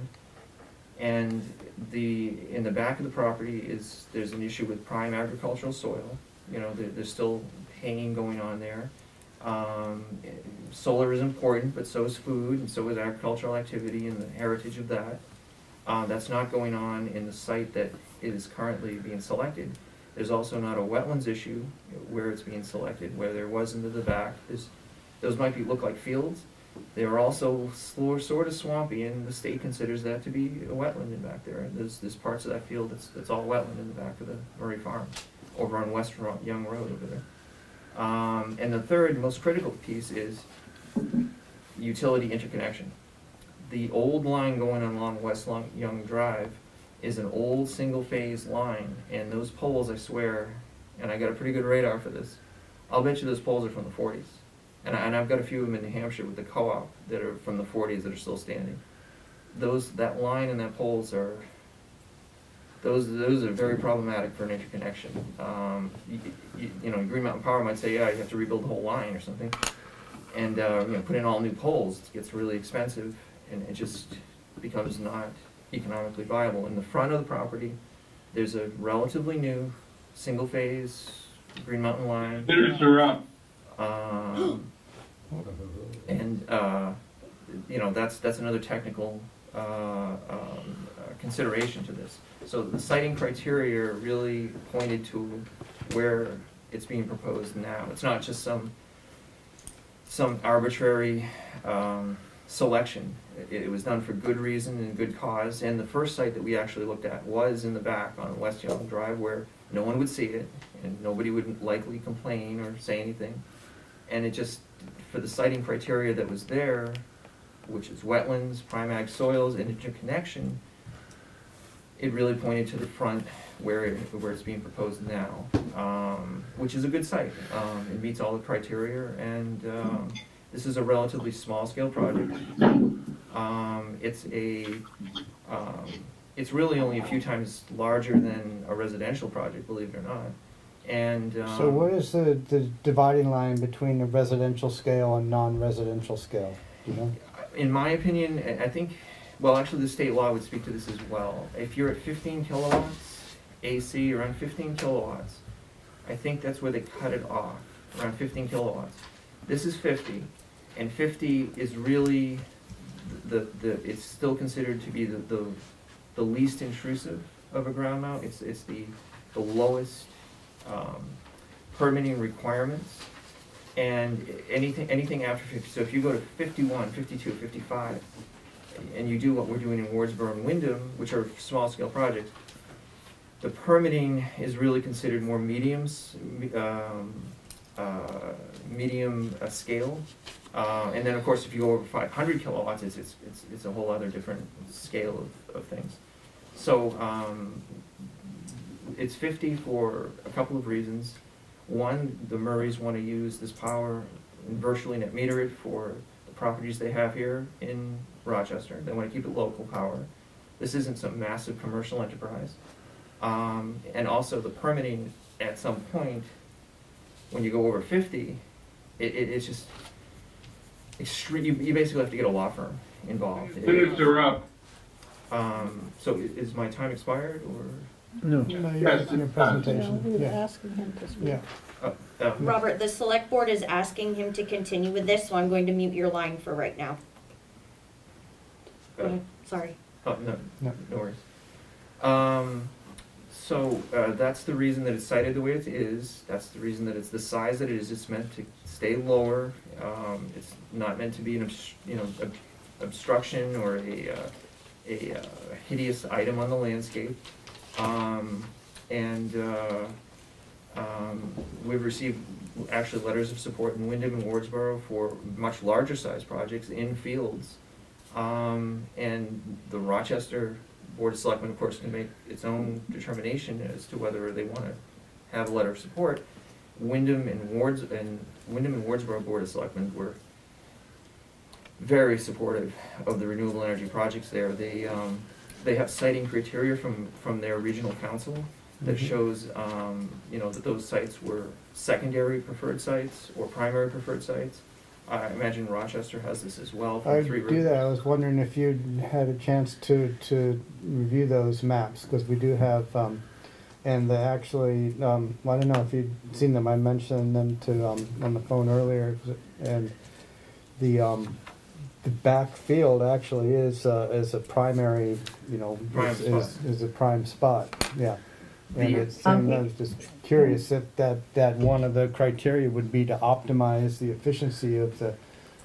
And the, in the back of the property is, there's an issue with prime agricultural soil, you know, there, there's still hanging going on there. Um, solar is important, but so is food, and so is agricultural activity and the heritage of that. Uh, that's not going on in the site that is currently being selected. There's also not a wetlands issue where it's being selected, where there was into the back. There's, those might be, look like fields. They are also sort of swampy, and the state considers that to be a wetland in back there. There's, there's parts of that field that's, that's all wetland in the back of the Murray Farm, over on West Young Road over there. Um, and the third most critical piece is utility interconnection. The old line going along West Long, Young Drive is an old single-phase line, and those poles, I swear, and I got a pretty good radar for this, I'll bet you those poles are from the forties. And, I, and I've got a few of them in New Hampshire with the co-op that are from the forties that are still standing. Those, that line and that poles are, those, those are very problematic for an interconnection. Um, you, you, you know, Green Mountain Power might say, yeah, you have to rebuild the whole line or something. And, uh, you know, put in all new poles, it gets really expensive, and it just becomes not economically viable. In the front of the property, there's a relatively new, single-phase Green Mountain line. Are up. Um, and, uh, you know, that's, that's another technical, uh, um, uh, consideration to this. So the siting criteria really pointed to where it's being proposed now. It's not just some, some arbitrary, um, selection. It, it was done for good reason and good cause, and the first site that we actually looked at was in the back on West Young Drive where no one would see it, and nobody would likely complain or say anything. And it just, for the siting criteria that was there, which is wetlands, prime ag soils, and interconnection, it really pointed to the front where, it- where it's being proposed now, um, which is a good site. Um, it meets all the criteria, and, um, this is a relatively small-scale project. Um, it's a, um, it's really only a few times larger than a residential project, believe it or not. And, um. So what is the, the dividing line between the residential scale and non-residential scale? You know? in my opinion, I think, well, actually, the state law would speak to this as well. If you're at fifteen kilowatts, AC, around fifteen kilowatts, I think that's where they cut it off, around fifteen kilowatts. This is fifty, and fifty is really the, the, it's still considered to be the, the, the least intrusive of a ground mount. It's, it's the, the lowest, um, permitting requirements. And anything, anything after fifty, so if you go to 51, 52, 55, and you do what we're doing in Wardsboro and Windham, which are small-scale projects, the permitting is really considered more mediums, um, medium uh, scale. Uh, and then, of course, if you go over 500 kilowatts, it's, it's, it's, it's a whole other different scale of, of things. So um, it's 50 for a couple of reasons. One, the Murrays want to use this power and virtually net meter it for the properties they have here in Rochester. They want to keep it local power. This isn't some massive commercial enterprise. Um, and also the permitting at some point, when you go over 50, it, it, it's just extreme. You, you basically have to get a law firm involved. Minutes are up. Um, so is my time expired or? No. No, your- Yes, Your it's presentation, we were yeah, asking him to speak. yeah. Uh, uh, Robert, the select board is asking him to continue with this, so I'm going to mute your line for right now. Uh, sorry. Oh, no, No. no worries. Um, so, uh, that's the reason that it's sited the way it is, that's the reason that it's the size that it is, it's meant to stay lower. Um, it's not meant to be an you know, ob- obstruction or a, uh, a uh, hideous item on the landscape. Um, and, uh, um, we've received actually letters of support in Windham and Wardsboro for much larger size projects in fields. Um, and the Rochester Board of Selectmen, of course, can make its own determination as to whether they wanna have a letter of support. Windham and Wards, and Windham and Wardsboro Board of Selectmen were very supportive of the renewable energy projects there. They, um, they have siting criteria from, from their regional council that Mhm. shows, um, you know, that those sites were secondary preferred sites or primary preferred sites. I imagine Rochester has this as well I do Rivers. that, I was wondering if you'd had a chance to, to review those maps, because we do have, um, and the actually, um, well, I don't know if you'd seen them, I mentioned them to, um, on the phone earlier, and the, um, the back field actually is, uh, is a primary, you know, Prime is, is, is a prime spot, yeah. And The- it's, and I was just curious if that, that one of the criteria would be to optimize the efficiency of the,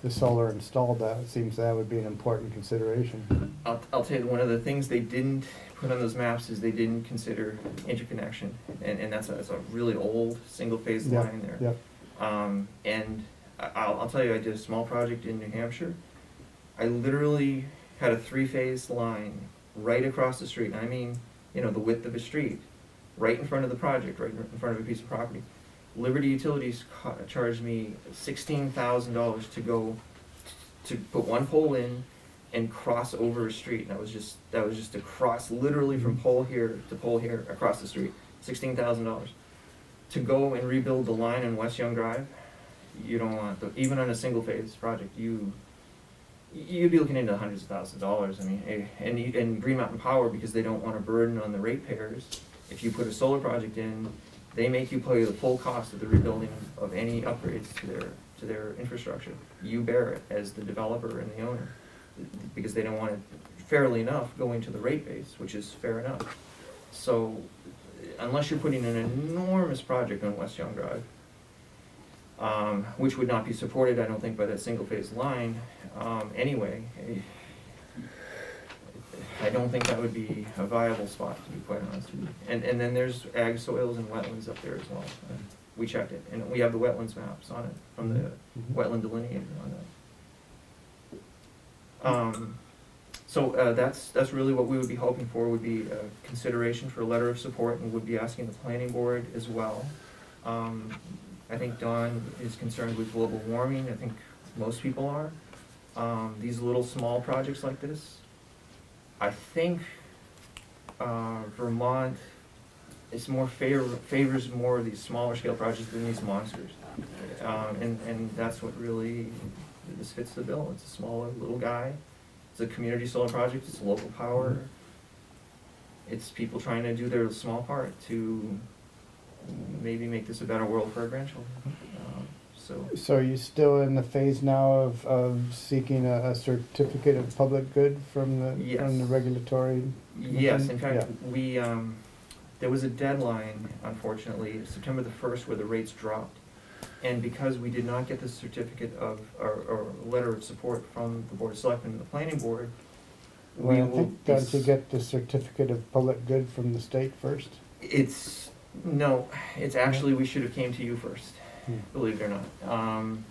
the solar installed, that seems that would be an important consideration. I'll, I'll tell you, one of the things they didn't put on those maps is they didn't consider interconnection, and, and that's a, that's a really old, single-phase Yep, line there. Yep, Um, and I'll, I'll tell you, I did a small project in New Hampshire. I literally had a three-phase line right across the street, and I mean, you know, the width of a street, right in front of the project, right in front of a piece of property. Liberty Utilities ca- charged me sixteen thousand dollars to go, to put one pole in and cross over a street. And that was just, that was just to cross literally from pole here to pole here, across the street, sixteen thousand dollars. To go and rebuild the line on West Young Drive, you don't want, the- even on a single phase project, you, you'd be looking into hundreds of thousands of dollars, I mean, eh, and, and Green Mountain Power, because they don't want a burden on the ratepayers, if you put a solar project in, they make you pay the full cost of the rebuilding of any upgrades to their, to their infrastructure. You bear it as the developer and the owner, because they don't want it, fairly enough, going to the rate base, which is fair enough. So, unless you're putting an enormous project on West Young Drive, um, which would not be supported, I don't think, by that single-phase line, um, anyway, I don't think that would be a viable spot, to be quite honest with you. And, and then there's ag soils and wetlands up there as well. And We checked it, and we have the wetlands maps on it, from the Mhm. wetland delineator on that. Um, so, uh, that's, that's really what we would be hoping for, would be a consideration for a letter of support, and would be asking the planning board as well. Um, I think Don is concerned with global warming, I think most people are. Um, these little, small projects like this, I think, uh, Vermont is more favor, favors more of these smaller scale projects than these monsters. Um, and, and that's what really, this fits the bill, it's a smaller, little guy, it's a community solar project, it's local power. It's people trying to do their small part to maybe make this a better world for our grandchildren. So, so are you still in the phase now of, of seeking a, a certificate of public good from the, from the Yes. regulatory? Yes, in fact, Yeah. we, um, there was a deadline, unfortunately, September the first, where the rates dropped. And because we did not get the certificate of, or, or letter of support from the Board of Selectmen and the Planning Board, we Well, I will. think, don't you get the certificate of public good from the state first? It's, no, it's actually, we should have came to you first. Believe it or not. Um,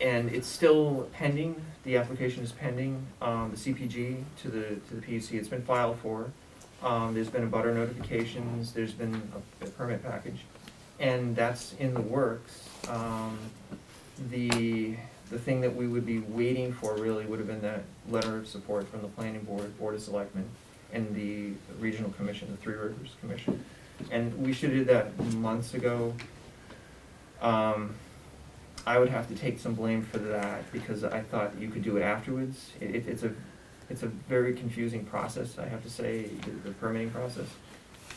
and it's still pending, the application is pending, um, the CPG to the, to the PUC, it's been filed for. Um, there's been abutter notifications, there's been a, a permit package, and that's in the works. Um, the, the thing that we would be waiting for really would have been that letter of support from the planning board, board of selectmen, and the regional commission, the Three Rivers Commission. And we should have did that months ago. Um, I would have to take some blame for that because I thought you could do it afterwards. It, it- it's a, it's a very confusing process, I have to say, the- the permitting process.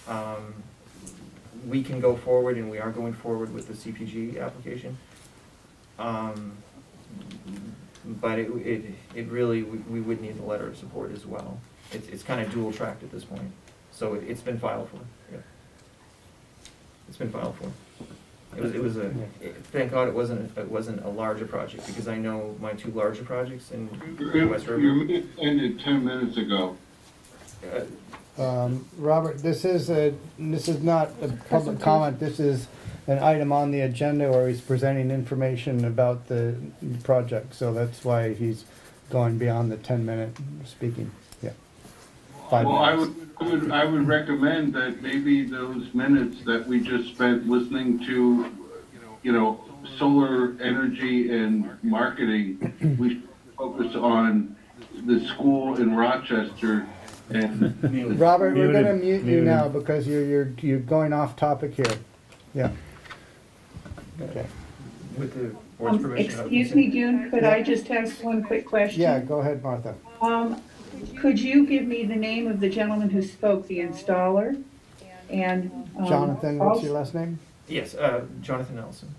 Um, we can go forward and we are going forward with the CPG application. Um, but it, it, it really, we, we would need a letter of support as well. It's, it's kind of dual tracked at this point, so it- it's been filed for, yeah. It's been filed for. It was, it was a, it- thank God it wasn't, it wasn't a larger project, because I know my two larger projects in Your West your River. meeting ended ten minutes ago. uh, Um, Robert, this is a, this is not a public comment, this is an item on the agenda where he's presenting information about the project, so that's why he's going beyond the ten minute speaking, yeah. Five Well, I minutes. would, I would, I would recommend that maybe those minutes that we just spent listening to, you know, solar energy and marketing, we focus on the school in Rochester and. Robert, we're gonna mute you muted. now because you're, you're, you're going off topic here, yeah. Okay, With the board's Um, permission. I Excuse me, June, could I just ask one quick question? yeah, go ahead, Martha. Um, could you give me the name of the gentleman who spoke, the installer? And, um. Jonathan, what's your also- last name? Yes, uh, Jonathan Nelson.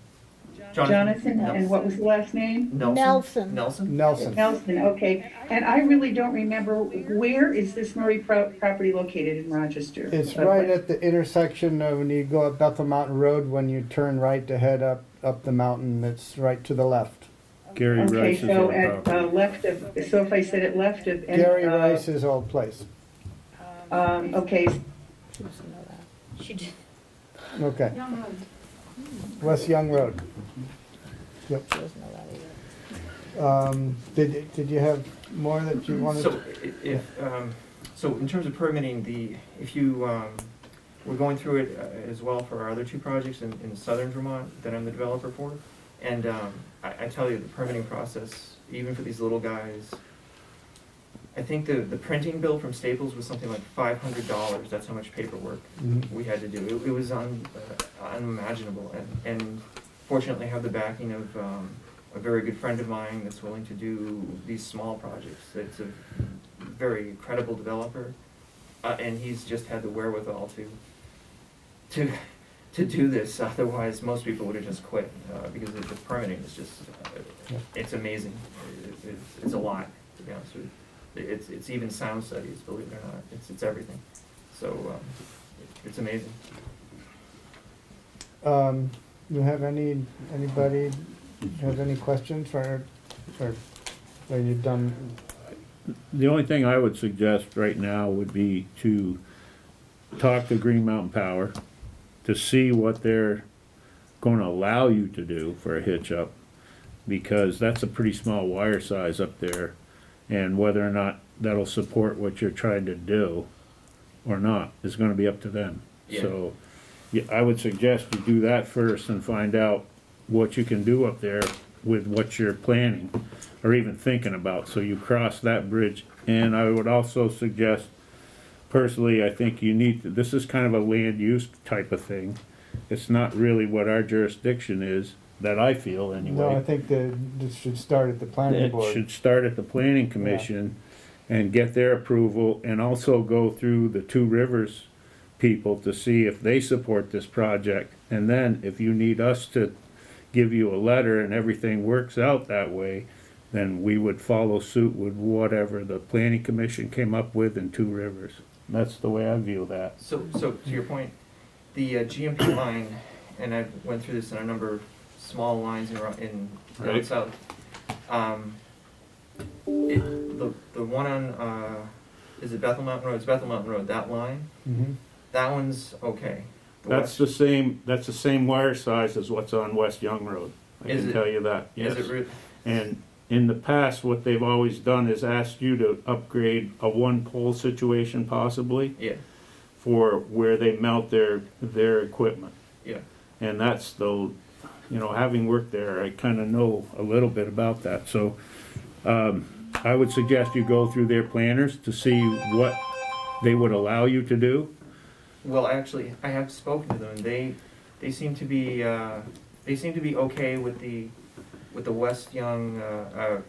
Jonathan, and what was the last name? Nelson? Nelson. Nelson? Nelson. Nelson, okay. And I really don't remember, where is this Murray pro- property located in Rochester? It's Uh, right at the intersection of when you go up Bethel Mountain Road, when you turn right to head up, up the mountain, it's right to the left. Gary Okay, Rice's so old at, uh, property. left of, so if I said it left of. and, Gary uh, Rice's old place, Um, okay, She did. okay. West Young Road. Yep. Um, did, did you have more that you wanted? So, to- i- if, um, so in terms of permitting, the, if you, um, we're going through it uh, as well for our other two projects in, in southern Vermont that I'm the developer for. And, um, I, I tell you, the permitting process, even for these little guys, I think the, the printing bill from Staples was something like five hundred dollars, that's how much paperwork Mhm. we had to do. It, it was un, uh, unimaginable, and, and fortunately have the backing of, um, a very good friend of mine that's willing to do these small projects. It's a very credible developer, uh, and he's just had the wherewithal to, to, to do this. Otherwise, most people would have just quit, uh, because the the permitting is just, uh, it's amazing. It- It's, it's a lot, to be honest with you. It's, it's even sound studies, believe it or not. It's, it's everything. So, um, it's amazing. Um, you have any, anybody have any questions for, or, are you done? The only thing I would suggest right now would be to talk to Green Mountain Power to see what they're gonna allow you to do for a hitch up. Because that's a pretty small wire size up there, and whether or not that'll support what you're trying to do or not is gonna be up to them. Yeah. So, yeah, I would suggest you do that first and find out what you can do up there with what you're planning or even thinking about, so you cross that bridge. And I would also suggest, personally, I think you need, to this is kind of a land use type of thing. It's not really what our jurisdiction is, that I feel anyway. No, I think that this should start at the planning It board. should start at the planning commission and get their approval and also go through the Two Rivers people to see if they support this project. And then if you need us to give you a letter and everything works out that way, then we would follow suit with whatever the planning commission came up with in Two Rivers. That's the way I view that. So, so to your point, the uh, GMP line, and I went through this in a number of small lines in, Ro- in down Right. south. Um, it, the, the one on, uh, is it Bethel Mountain Road? It's Bethel Mountain Road, that line, Mhm. that one's okay. That's the same, that's the same wire size as what's on West Young Road. I Is can it- tell you that, Is yes. it re- And in the past, what they've always done is asked you to upgrade a one-pole situation possibly Yeah, for where they mount their, their equipment. yeah. And that's the, you know, having worked there, I kinda know a little bit about that, so, um, I would suggest you go through their planners to see what they would allow you to do. Well, actually, I have spoken to them, and they, they seem to be, uh, they seem to be okay with the, with the West Young, uh, uh,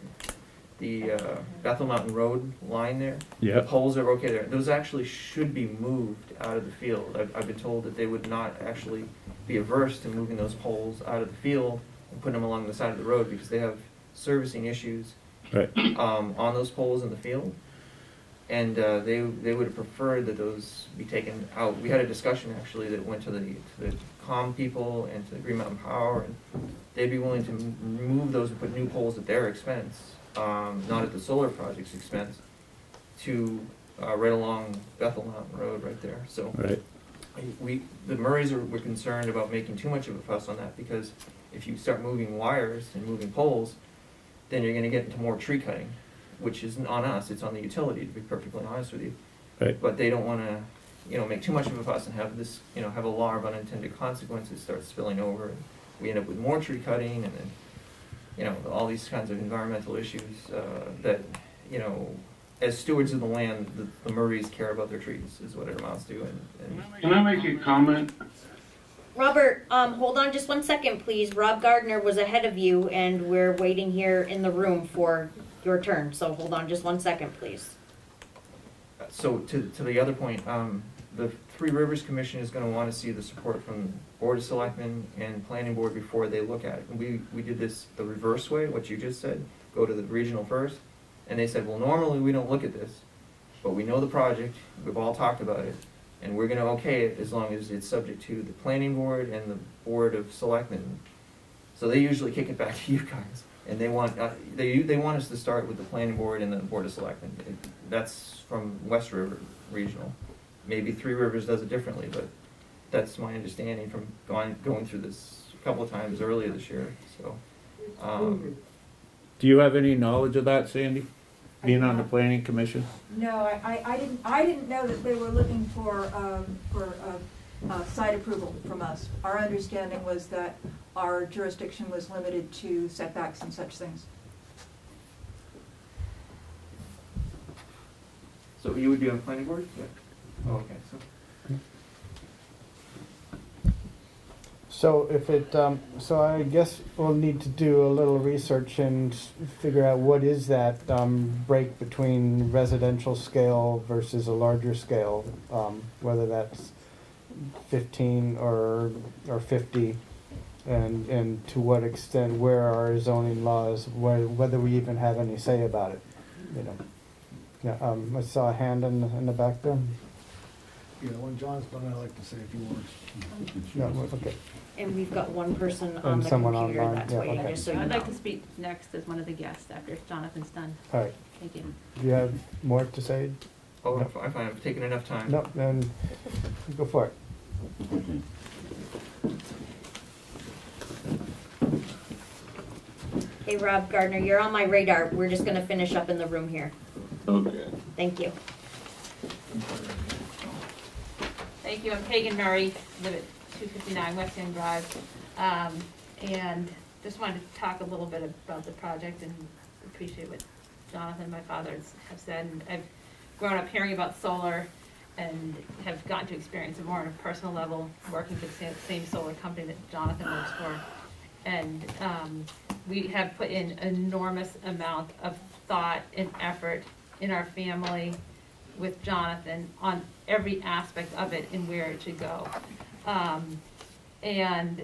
the, uh, Bethel Mountain Road line there. Yeah. The poles are okay there. Those actually should be moved out of the field. I've, I've been told that they would not actually be averse to moving those poles out of the field and putting them along the side of the road because they have servicing issues Right. um, on those poles in the field. And uh, they, they would have preferred that those be taken out. We had a discussion actually that went to the, to the COM people and to Green Mountain Power, and they'd be willing to remove those and put new poles at their expense, um, not at the solar project's expense, to uh, right along Bethel Mountain Road right there. So Right. we, the Murrays are, were concerned about making too much of a fuss on that because if you start moving wires and moving poles, then you're gonna get into more tree cutting, which isn't on us, it's on the utility, to be perfectly honest with you. Right. But they don't wanna, you know, make too much of a fuss and have this, you know, have a law of unintended consequences start spilling over and we end up with more tree cutting and then, you know, all these kinds of environmental issues, uh, that, you know, as stewards of the land, the, the Murrays care about their trees, is what it amounts to, and, and Can I make a comment? Robert, um, hold on just one second, please. Rob Gardner was ahead of you, and we're waiting here in the room for your turn. So hold on just one second, please. So to, to the other point, um, the Three Rivers Commission is gonna wanna see the support from Board of Selectmen and Planning Board before they look at it. And we, we did this the reverse way, what you just said, go to the regional first. And they said, well, normally we don't look at this, but we know the project, we've all talked about it, and we're gonna okay it as long as it's subject to the Planning Board and the Board of Selectmen. So they usually kick it back to you guys, and they want, uh, they, they want us to start with the Planning Board and the Board of Selectmen. That's from West River Regional. Maybe Three Rivers does it differently, but that's my understanding from going, going through this a couple of times earlier this year, so. Um, Do you have any knowledge of that, Sandy? Being on the planning commission? No, I, I, I didn't, I didn't know that they were looking for, um, for, uh, uh, site approval from us. Our understanding was that our jurisdiction was limited to setbacks and such things. So you would be on planning board? Yeah. Okay, so. If it, um, so I guess we'll need to do a little research and figure out what is that, um, break between residential scale versus a larger scale, um, whether that's fifteen or, or fifty, and, and to what extent, where our zoning laws, where, whether we even have any say about it, you know. Yeah, um, I saw a hand in, in the back there. Yeah, when John's done, I'd like to say a few words. No, okay. And we've got one person on And the someone computer online, that's yeah, waiting, okay. just so you I'd like to speak next as one of the guests after Jonathan's done. All right. Thank you. Do you have more to say? Oh, I'm fi- I'm fine, I've taken enough time. No, then go for it. Hey, Rob Gardner, you're on my radar. We're just gonna finish up in the room here. Okay. Thank you. Thank you, I'm Pagan Murray, live at two fifty-nine West End Drive. Um, and just wanted to talk a little bit about the project and appreciate what Jonathan my father have said. And I've grown up hearing about solar and have gotten to experience it more on a personal level, working for the same, same solar company that Jonathan works for. And, um, we have put in enormous amount of thought and effort in our family with Jonathan on every aspect of it and where it should go. Um, and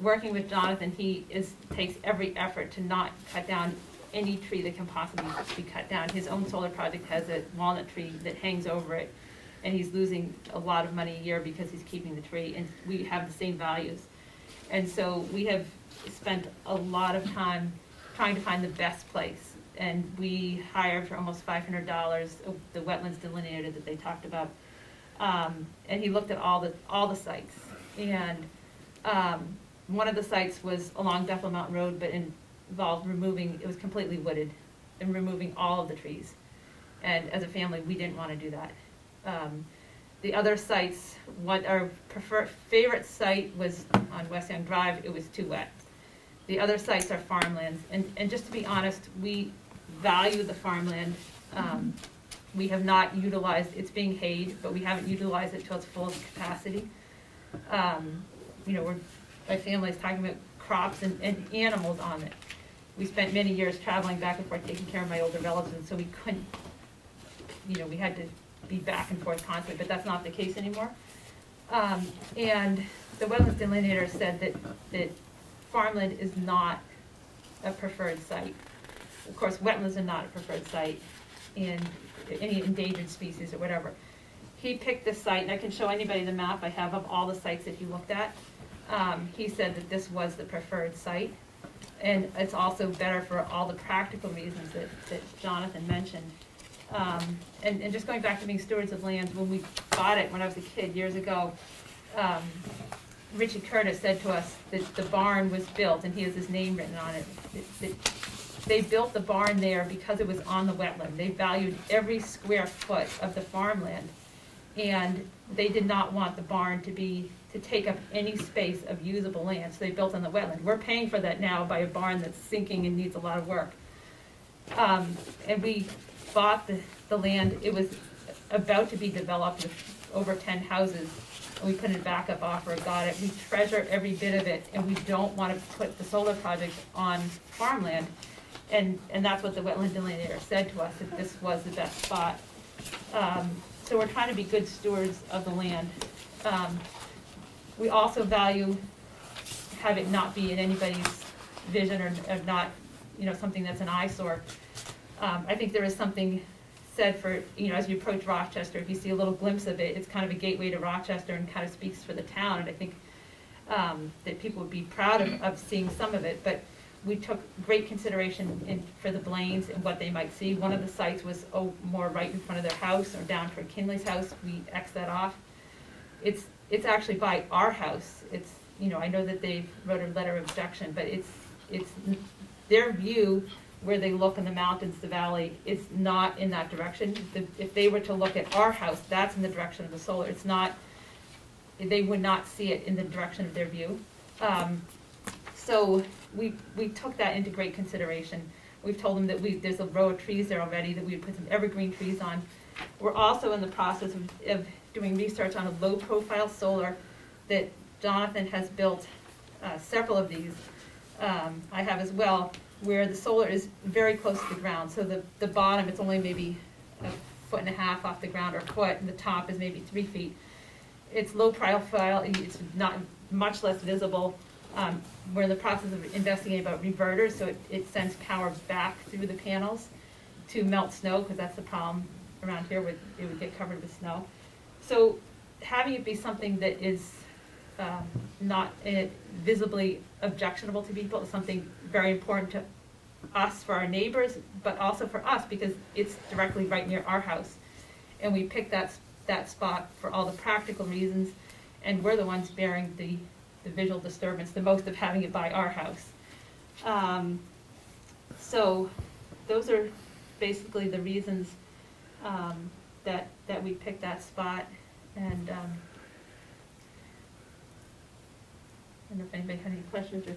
working with Jonathan, he is, takes every effort to not cut down any tree that can possibly be cut down. His own solar project has a walnut tree that hangs over it, and he's losing a lot of money a year because he's keeping the tree, and we have the same values. And so we have spent a lot of time trying to find the best place. And we hired for almost five hundred dollars, the wetlands delineator that they talked about. Um, and he looked at all the, all the sites. And, um, one of the sites was along Bethel Mountain Road, but involved removing, it was completely wooded, and removing all of the trees. And as a family, we didn't wanna do that. Um, the other sites, what our prefer, favorite site was on West Young Drive, it was too wet. The other sites are farmlands, and, and just to be honest, we value the farmland. Um, we have not utilized, it's being hayed, but we haven't utilized it to its full capacity. Um, you know, we're, my talking about crops and, and animals on it. We spent many years traveling back and forth taking care of my older relatives, and so we couldn't, you know, we had to be back and forth constantly, but that's not the case anymore. Um, and the wetlands delineator said that, that farmland is not a preferred site. Of course, wetlands are not a preferred site in any endangered species or whatever. He picked this site, and I can show anybody the map I have of all the sites that he looked at. Um, he said that this was the preferred site. And it's also better for all the practical reasons that, that Jonathan mentioned. Um, and, and just going back to being stewards of land, when we bought it, when I was a kid years ago, um, Richie Curtis said to us that the barn was built, and he has his name written on it, that- that they built the barn there because it was on the wetland. They valued every square foot of the farmland. And they did not want the barn to be, to take up any space of usable land, so they built on the wetland. We're paying for that now by a barn that's sinking and needs a lot of work. Um, and we bought the, the land, it was about to be developed with over ten houses. And we put in a backup offer, got it, we treasure every bit of it, and we don't wanna put the solar project on farmland. And, and that's what the wetland delineator said to us, that this was the best spot. Um, so we're trying to be good stewards of the land. Um, we also value have it not be in anybody's vision or, or not, you know, something that's an eyesore. Um, I think there is something said for, you know, as you approach Rochester, if you see a little glimpse of it, it's kind of a gateway to Rochester and kind of speaks for the town, and I think, um, that people would be proud of, of seeing some of it, but we took great consideration in, for the Blaines and what they might see. One of the sites was, oh, more right in front of their house, or down toward Kinley's house, we X that off. It's, it's actually by our house, it's, you know, I know that they wrote a letter of objection, but it's, it's, their view, where they look in the mountains, the valley, is not in that direction. The- If they were to look at our house, that's in the direction of the solar, it's not, they would not see it in the direction of their view. Um, so we, we took that into great consideration. We've told them that we, there's a row of trees there already, that we would put some evergreen trees on. We're also in the process of, of doing research on a low-profile solar that Jonathan has built, uh, several of these, um, I have as well, where the solar is very close to the ground, so the, the bottom, it's only maybe a foot and a half off the ground or foot, and the top is maybe three feet. It's low profile, it's not, much less visible. Um, we're in the process of investigating about reverters, so it, it sends power back through the panels to melt snow, because that's the problem around here, with, it would get covered with snow. So having it be something that is, um, not uh, visibly objectionable to people is something very important to us, for our neighbors, but also for us, because it's directly right near our house. And we picked that, that spot for all the practical reasons, and we're the ones bearing the, the visual disturbance, the most of having it by our house. Um, so, those are basically the reasons, um, that, that we picked that spot, and, um, I don't know if anybody had any questions, or,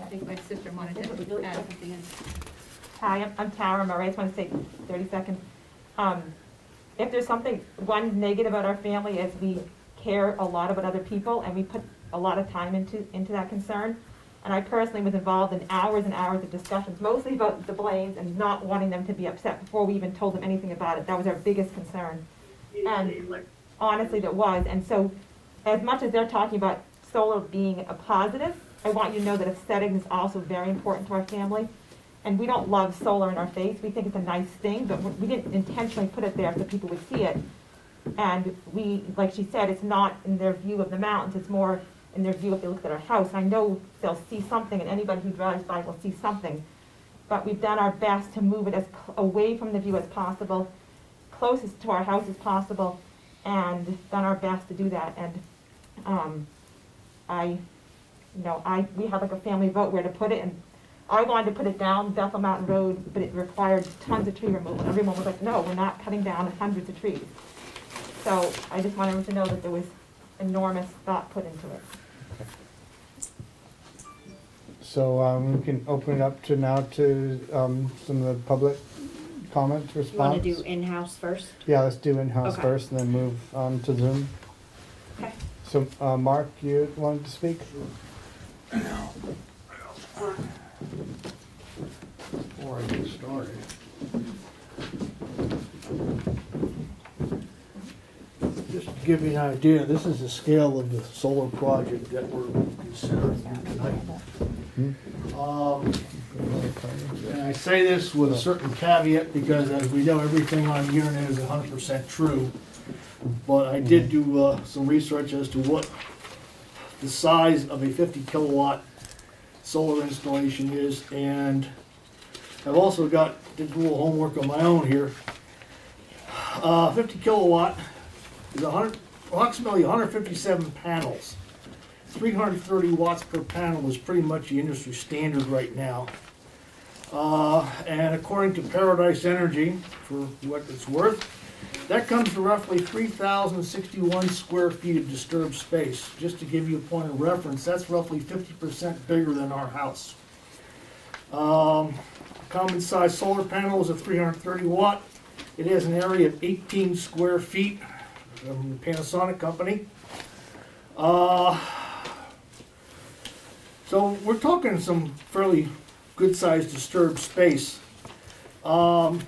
I, think my sister wanted to add something in. Hi, I'm- I'm Tara Murray, I just want to say thirty seconds. Um, If there's something, one negative about our family is we care a lot about other people, and we put a lot of time into, into that concern. And I personally was involved in hours and hours of discussions, mostly about the Blaines and not wanting them to be upset before we even told them anything about it. That was our biggest concern. And honestly, that was, and so as much as they're talking about solar being a positive, I want you to know that aesthetics is also very important to our family. And we don't love solar in our face, we think it's a nice thing, but we didn't intentionally put it there so people would see it. And we, like she said, it's not in their view of the mountains, it's more in their view if they look at our house. I know they'll see something, and anybody who drives by will see something. But we've done our best to move it as away from the view as possible, closest to our house as possible, and done our best to do that. And Um, I, you know, I, we had like a family vote where to put it, and I wanted to put it down Bethel Mountain Road, but it required tons of tree removal. Everyone was like, no, we're not cutting down hundreds of trees. So I just wanted to know that there was enormous thought put into it. So um, we can open it up to now to um, some of the public comments, You response. wanna do in-house first? Yeah, let's do in-house Okay. first and then move on to Zoom. Okay. So, uh, Mark, you wanted to speak? Before I get started. Just to give you an idea, this is the scale of the solar project that we're considering here tonight. Um, And I say this with a certain caveat because as we know, everything on the internet is hundred percent true. But I did do uh, some research as to what the size of a fifty kilowatt solar installation is and I've also got, did a little homework on my own here. Uh, fifty kilowatt is hundred, approximately hundred fifty-seven panels. Three hundred thirty watts per panel is pretty much the industry standard right now. Uh, and according to Paradise Energy, for what it's worth, that comes to roughly three thousand sixty-one square feet of disturbed space. Just to give you a point of reference, that's roughly fifty percent bigger than our house. Um, common size solar panel is a three hundred thirty watt. It has an area of eighteen square feet from the Panasonic company. Uh, so we're talking some fairly good sized disturbed space. Um,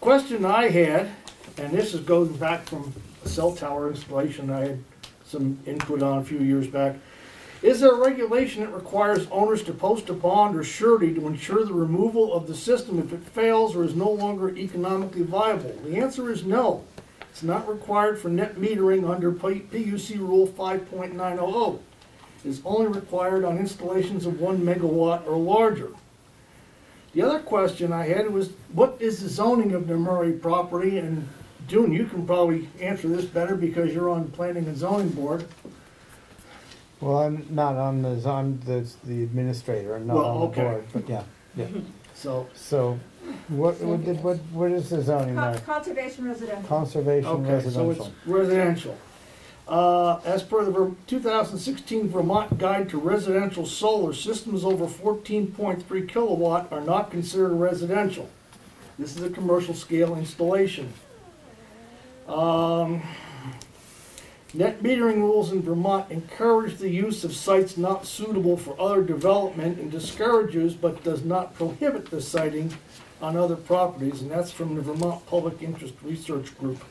question I had, and this is going back from a cell tower installation I had some input on a few years back. Is there a regulation that requires owners to post a bond or surety to ensure the removal of the system if it fails or is no longer economically viable? The answer is no. It's not required for net metering under PUC Rule 5.900. It is only required on installations of one megawatt or larger. The other question I had was, what is the zoning of the Murray property? And June, you can probably answer this better because you're on planning and zoning board. Well, I'm not on the, I'm the, the administrator, I'm not Well, on the okay. board, but yeah, yeah. So, So, what, what did, what, what is the zoning Con- there? Conservation residential. Conservation Okay, so it's residential. residential. Uh, as per the Ver- 2016 Vermont Guide to Residential Solar, systems over 14.3 kilowatt are not considered residential. This is a commercial scale installation. Um, Net metering rules in Vermont encourage the use of sites not suitable for other development and discourages but does not prohibit the siting on other properties, and that's from the Vermont Public Interest Research Group.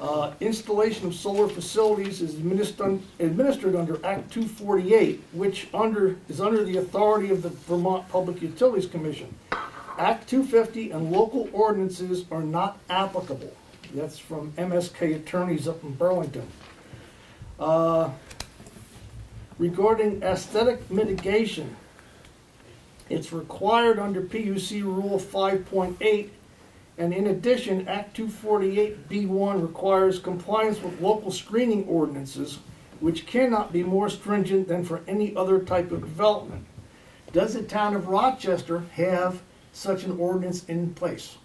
Uh, Installation of solar facilities is administered, administered under Act two forty-eight, which under, is under the authority of the Vermont Public Utilities Commission. Act two fifty and local ordinances are not applicable. That's from MSK attorneys up in Burlington. Uh, Regarding aesthetic mitigation, it's required under PUC Rule five point eight and in addition, Act 248B1 requires compliance with local screening ordinances, which cannot be more stringent than for any other type of development. Does the town of Rochester have such an ordinance in place?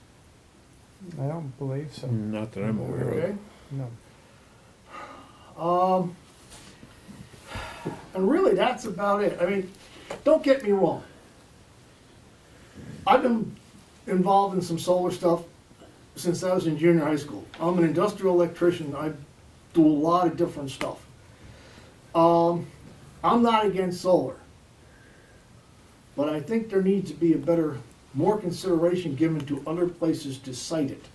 I don't believe so. Not that I'm aware Okay. of. No. Um, and really, that's about it. I mean, don't get me wrong. I've been involved in some solar stuff since I was in junior high school. I'm an industrial electrician. I do a lot of different stuff. Um, I'm not against solar. But I think there needs to be a better, more consideration given to other places to site it.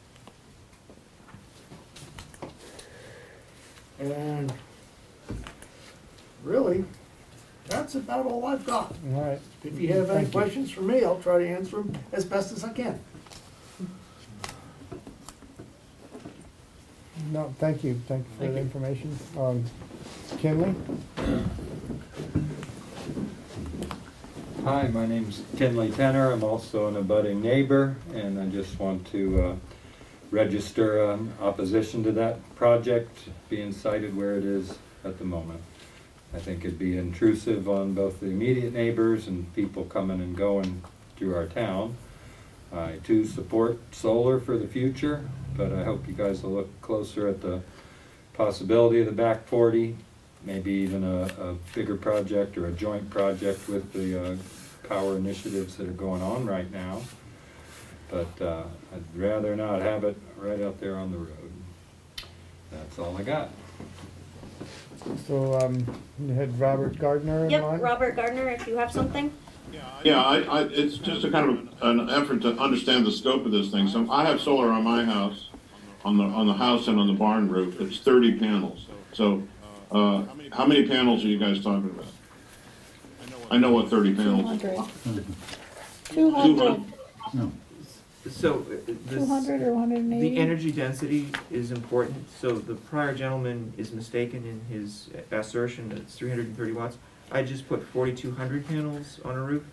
And really, that's about all I've got. All right. If you have any Thank you. questions for me, I'll try to answer them as best as I can. No, thank you, thank you for Thank the you. information. Um, Kinley? Hi, my name's Kenley Tenner. I'm also an abutting neighbor, and I just want to uh, register um, opposition to that project being sited where it is at the moment. I think it'd be intrusive on both the immediate neighbors and people coming and going through our town. I too support solar for the future, but I hope you guys will look closer at the possibility of the back forty, maybe even a, a bigger project or a joint project with the, uh, power initiatives that are going on right now. But, uh, I'd rather not have it right out there on the road. That's all I got. So, um, you had Robert Gardner in Yep, line? Robert Gardner, if you have something? Yeah, I, I, it's just a kind of an effort to understand the scope of this thing. So I have solar on my house, on the, on the house and on the barn roof. It's thirty panels. So, uh, how many panels are you guys talking about? I know what thirty Two panels. hundred. Two hundred, So, uh, this. two hundred or hundred and eighty? The energy density is important, so the prior gentleman is mistaken in his assertion that it's three hundred and thirty watts. I just put forty-two hundred panels on a roof,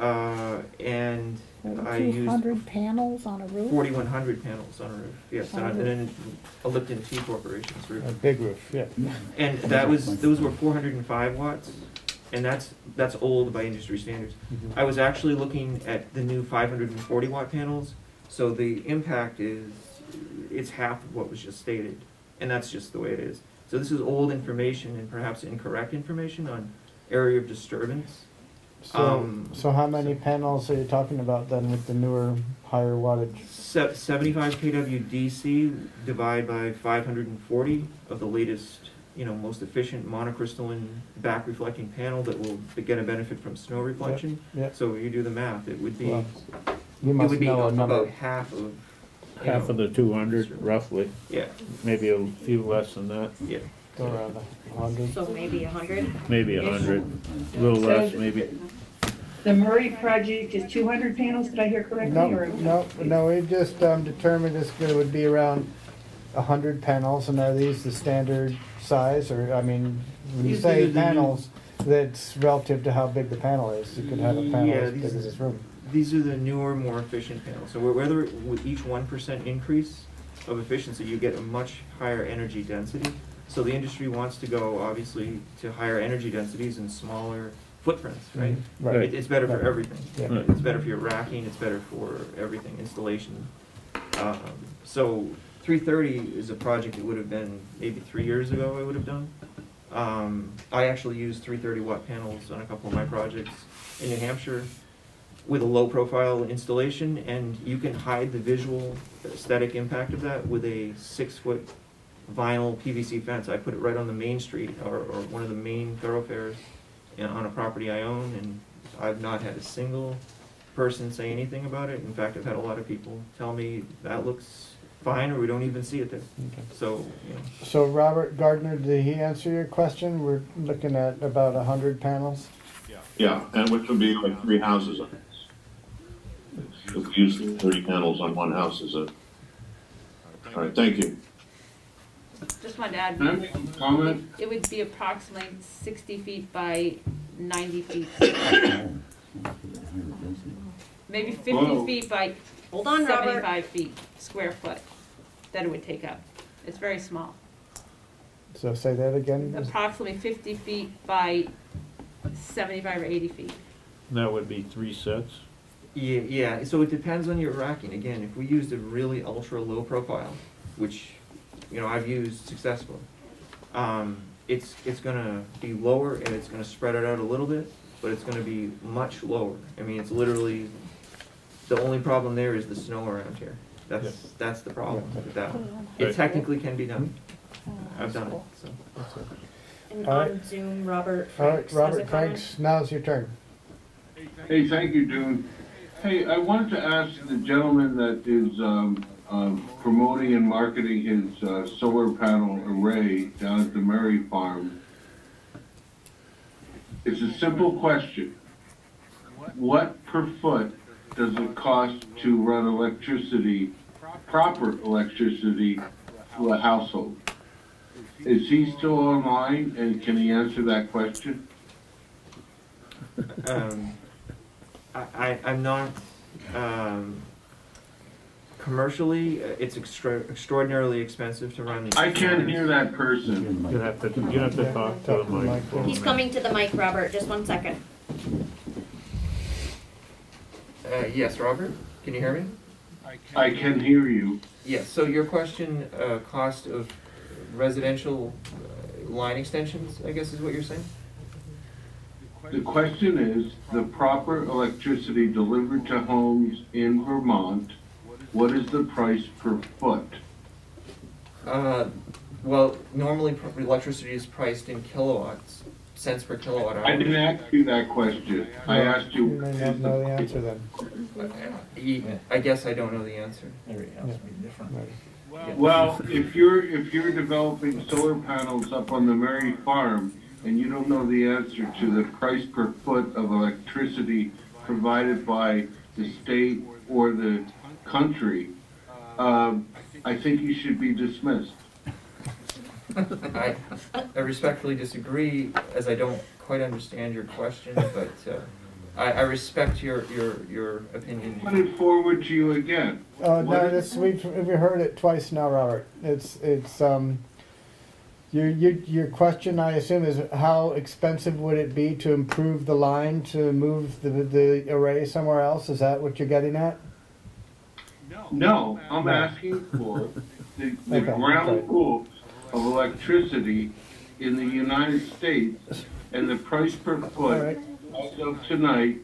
uh, and I Two used hundred panels on a roof? forty-one hundred panels on a roof, yes, On a and roof. then a Lipton Tea Corporation's roof. A big roof, yeah. And that was, those were four hundred and five watts, and that's, that's old by industry standards. Mhm. I was actually looking at the new five hundred and forty watt panels, so the impact is, it's half of what was just stated, and that's just the way it is. So this is old information and perhaps incorrect information on area of disturbance. So, Um, so how many panels are you talking about then with the newer, higher wattage? Seventy-five kW DC divide by five hundred and forty of the latest, you know, most efficient monocrystalline back reflecting panel that will get a benefit from snow reflection. yeah. So you do the math, it would be, Well, it You must would be know a number. about half of, you Half know, of the two hundred roughly, yeah, maybe a few less than that, yeah. Go around a hundred. So maybe a hundred? maybe a hundred, a little So less, maybe. The Murray project is two hundred panels, did I hear correctly? No, or- no, no, we just, um, determined this it would be around a hundred panels, and are these the standard size, or, I mean, when you These say the new- panels, that's relative to how big the panel is, you could have a panel Yeah, as big these- as this room. These are the newer, more efficient panels. So whether with each one percent increase of efficiency, you get a much higher energy density. So the industry wants to go, obviously, to higher energy densities and smaller footprints, right? Mhm, right. It, it's better for Right. everything. Yeah. It's better for your racking, it's better for everything, installation. Um, so three thirty is a project that would have been maybe three years ago I would have done. Um, I actually used three thirty watt panels on a couple of my projects in New Hampshire with a low profile installation and you can hide the visual aesthetic impact of that with a six foot vinyl PVC fence. I put it right on the main street or, or one of the main thoroughfares on a property I own and I've not had a single person say anything about it. In fact, I've had a lot of people tell me that looks fine or we don't even see it there. So, you know, So Robert Gardner, did he answer your question? We're looking at about a hundred panels? Yeah, Yeah, and which would be like three houses. If we use thirty panels on one house is a, all right, thank you. Just wanted to add. Can I make a comment? It would be approximately sixty feet by ninety feet. Maybe fifty Whoa. feet by Hold on, Robert. seventy-five feet, square foot, that it would take up. It's very small. So say that again? Approximately fifty feet by seventy-five or eighty feet. That would be three sets. Yeah, yeah, so it depends on your racking. Again, if we used a really ultra low profile, which, you know, I've used successfully, um, it's, it's gonna be lower and it's gonna spread it out a little bit, but it's gonna be much lower. I mean, it's literally, the only problem there is the snow around here. That's, that's the problem with that one. It Right. technically can be done. I've done it, so. And All right. on Zoom, Robert All right, Franks has a Robert comment. Franks, now's your turn. Hey, thank you, Dune. Hey, I wanted to ask the gentleman that is um, um, promoting and marketing his uh, solar panel array down at the Murray Farm. It's a simple question. What per foot does it cost to run electricity, proper electricity, to a household? Is he still online and can he answer that question? um, I, I, I'm not, um, commercially, uh, it's extra, extraordinarily expensive to run these. I can't hear that person. You have to, you have to talk to the microphone. He's coming to the mic, Robert, just one second. Uh, yes, Robert, can you hear me? I can hear you. Yes, so your question, uh, cost of residential uh, line extensions, I guess is what you're saying? The question is, the proper electricity delivered to homes in Vermont, what is the price per foot? Uh, well, normally pr- electricity is priced in kilowatts, cents per kilowatt hour. I didn't ask you that question. I asked you. You may not know the answer then. Ye- I guess I don't know the answer. Well, if you're, if you're developing solar panels up on the Murray Farm and you don't know the answer to the price per foot of electricity provided by the state or the country, um, I think you should be dismissed. I, I respectfully disagree, as I don't quite understand your question, but uh, I, I respect your, your, your opinion. Put it forward to you again. Oh, no, is- this, we've, we've heard it twice now, Robert. It's, it's, um, your, your, your question, I assume, is how expensive would it be to improve the line to move the, the array somewhere else? Is that what you're getting at? No, I'm asking for the, the Okay, ground okay. rules of electricity in the United States and the price per foot right. as of tonight.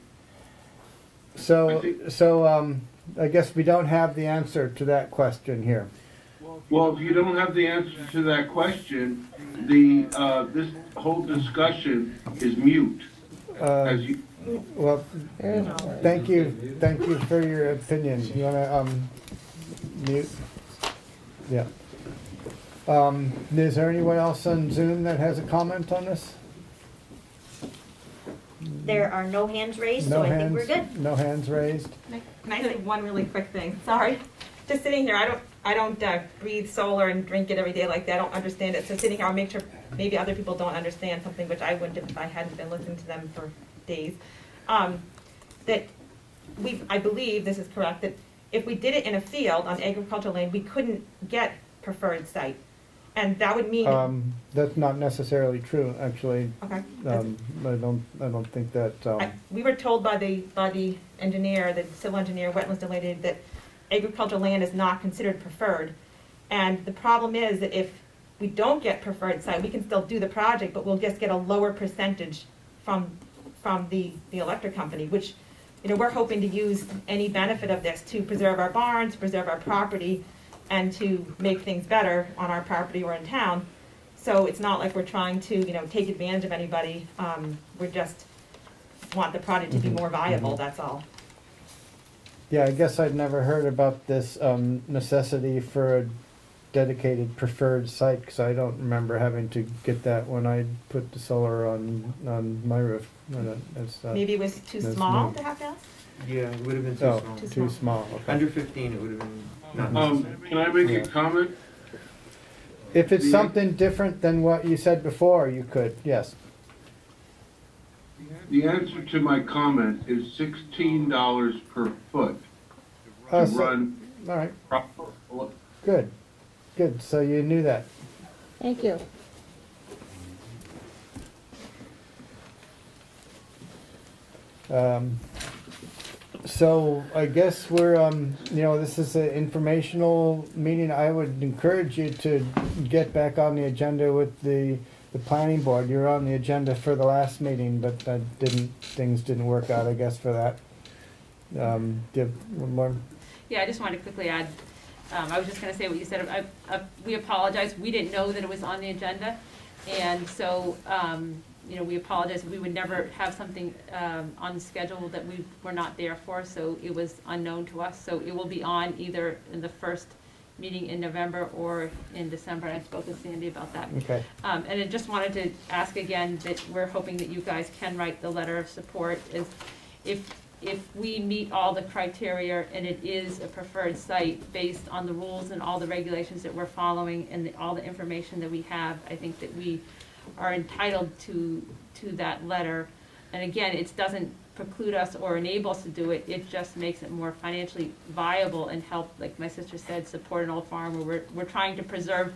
So, so, um, I guess we don't have the answer to that question here. Well, if you don't have the answer to that question, the, uh, this whole discussion is mute. Uh, As you, Well, thank you, thank you for your opinion. You wanna, um, mute? Yeah. Um, is there anyone else on Zoom that has a comment on this? There are no hands raised, No so I think hands, we're good. no hands raised? Can I- Can I say one really quick thing? Sorry. Just sitting here, I don't, I don't uh, breathe solar and drink it every day like that. I don't understand it. So sitting here, I'll make sure maybe other people don't understand something, which I wouldn't if I hadn't been listening to them for days. Um, That we, I believe this is correct, that if we did it in a field on agricultural land, we couldn't get preferred site. And that would mean, Um, that's not necessarily true, actually. Okay. Um, I don't, I don't think that, um, I- we were told by the, by the engineer, the civil engineer, wetlands delineator, that agricultural land is not considered preferred. And the problem is that if we don't get preferred site, we can still do the project, but we'll just get a lower percentage from, from the, the electric company, which, you know, we're hoping to use any benefit of this to preserve our barns, preserve our property, and to make things better on our property or in town. So it's not like we're trying to, you know, take advantage of anybody, um, we're just want the product to be Mhm, more viable, mhm. that's all. yeah, I guess I'd never heard about this, um, necessity for a dedicated preferred site, because I don't remember having to get that when I put the solar on, on my roof. No, no, that's, uh, Maybe it was too small new. to have that? Yeah, it would have been too Oh, small. too small, okay. Under fifteen, it would have been not um, can I make a comment? If it's The- something different than what you said before, you could, yes. The answer to my comment is sixteen dollars per foot to Uh, so- run All right, proper. good, good, so you knew that. Thank you. Um, So I guess we're, um, you know, this is an informational meeting. I would encourage you to get back on the agenda with the, the planning board. You're on the agenda for the last meeting, but that didn't, things didn't work out, I guess, for that. Um, do you have one more? Yeah, I just wanted to quickly add, um, I was just gonna say what you said, I, I, we apologize, we didn't know that it was on the agenda. And so, um, you know, we apologize, we would never have something, um, on the schedule that we were not there for, so it was unknown to us. So it will be on either in the first meeting in November or in December, I spoke with Sandy about that. Okay. Um, and I just wanted to ask again that we're hoping that you guys can write the letter of support is if, if we meet all the criteria and it is a preferred site based on the rules and all the regulations that we're following and the- all the information that we have, I think that we are entitled to, to that letter. and again, it doesn't preclude us or enable us to do it, it just makes it more financially viable and help, like my sister said, support an old farm where we're, we're trying to preserve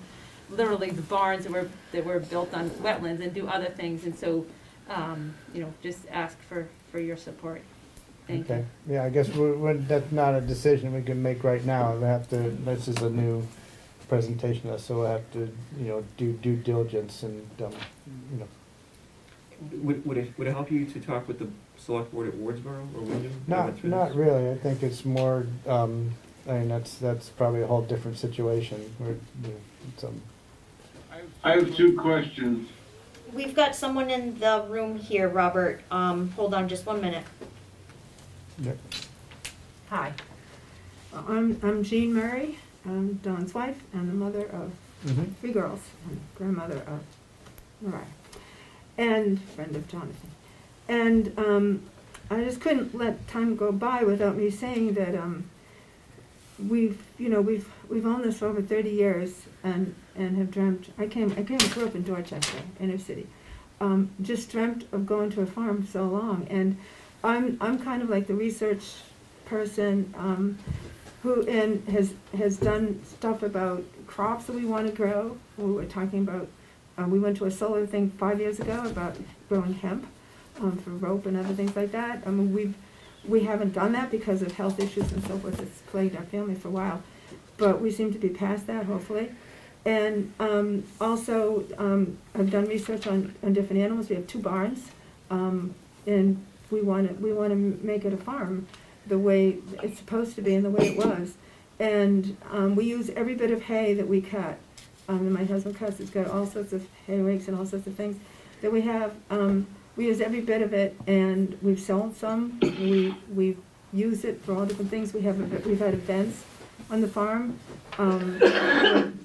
literally the barns that were, that were built on wetlands and do other things, and so, um, you know, just ask for, for your support. Thank you. Okay, yeah, I guess we're, we're, that's not a decision we can make right now, we have to, this is a new presentation, so we'll have to, you know, do due diligence and, um, you know. Would, would it, would it help you to talk with the select board at Wardsboro or Windham? to Not, not really, I think it's more, um, I mean, that's, that's probably a whole different situation, where, you know, it's, um, I have two questions. We've got someone in the room here, Robert. Um, hold on just one minute. Hi. I'm, I'm Jean Murray. I'm Don's wife and the mother of Mhm. three girls, and grandmother of Mariah, and friend of Jonathan. And um, I just couldn't let time go by without me saying that um, we've, you know, we've we've owned this for over 30 years, and and have dreamt. I came, I came, grew up in Dorchester, inner city. Um, just dreamt of going to a farm so long, and I'm I'm kind of like the research person um, who and has has done stuff about crops that we want to grow. We were talking about. Uh, we went to a solar thing five years ago about growing hemp um, for rope and other things like that. I mean, we've we haven't done that because of health issues and so forth that's plagued our family for a while, but we seem to be past that hopefully. And um, also, um, I've done research on, on different animals. We have two barns, um, and we want to we want to make it a farm, the way it's supposed to be and the way it was. And um, we use every bit of hay that we cut. Um, and my husband cuts. It's got all sorts of hay rakes and all sorts of things that we have. Um, we use every bit of it, and we've sold some. We we use it for all different things. We have we've had events on the farm, um,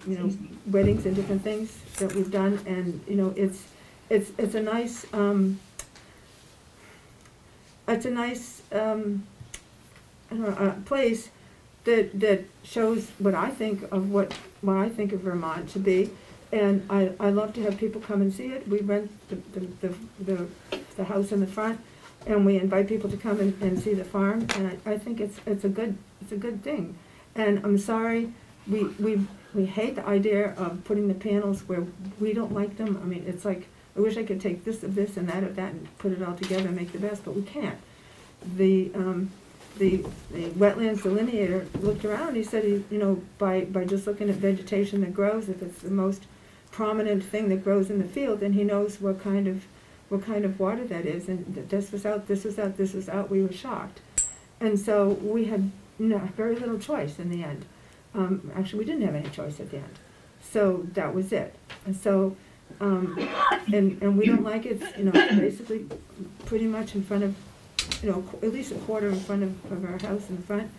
you know, weddings and different things that we've done, and you know, it's it's it's a nice um, it's a nice um, uh, place that that shows what I think of what what I think of Vermont to be. And I, I love to have people come and see it. We rent the, the, the, the, the house in the front and we invite people to come and, and see the farm and I, I think it's it's a good it's a good thing. And I'm sorry, we we we hate the idea of putting the panels where we don't like them. I mean it's like I wish I could take this of this and that of that and put it all together and make the best, but we can't. The um, the, the wetlands delineator looked around, he said, he, you know, by, by just looking at vegetation that grows, if it's the most prominent thing that grows in the field, then he knows what kind of, what kind of water that is, and th- this was out, this was out, this was out, we were shocked. And so we had no, very little choice in the end. Um, actually, we didn't have any choice at the end. So that was it. And so, um, and, and we don't like it, you know, basically pretty much in front of you know, qu- at least a quarter in front of, of our house in front.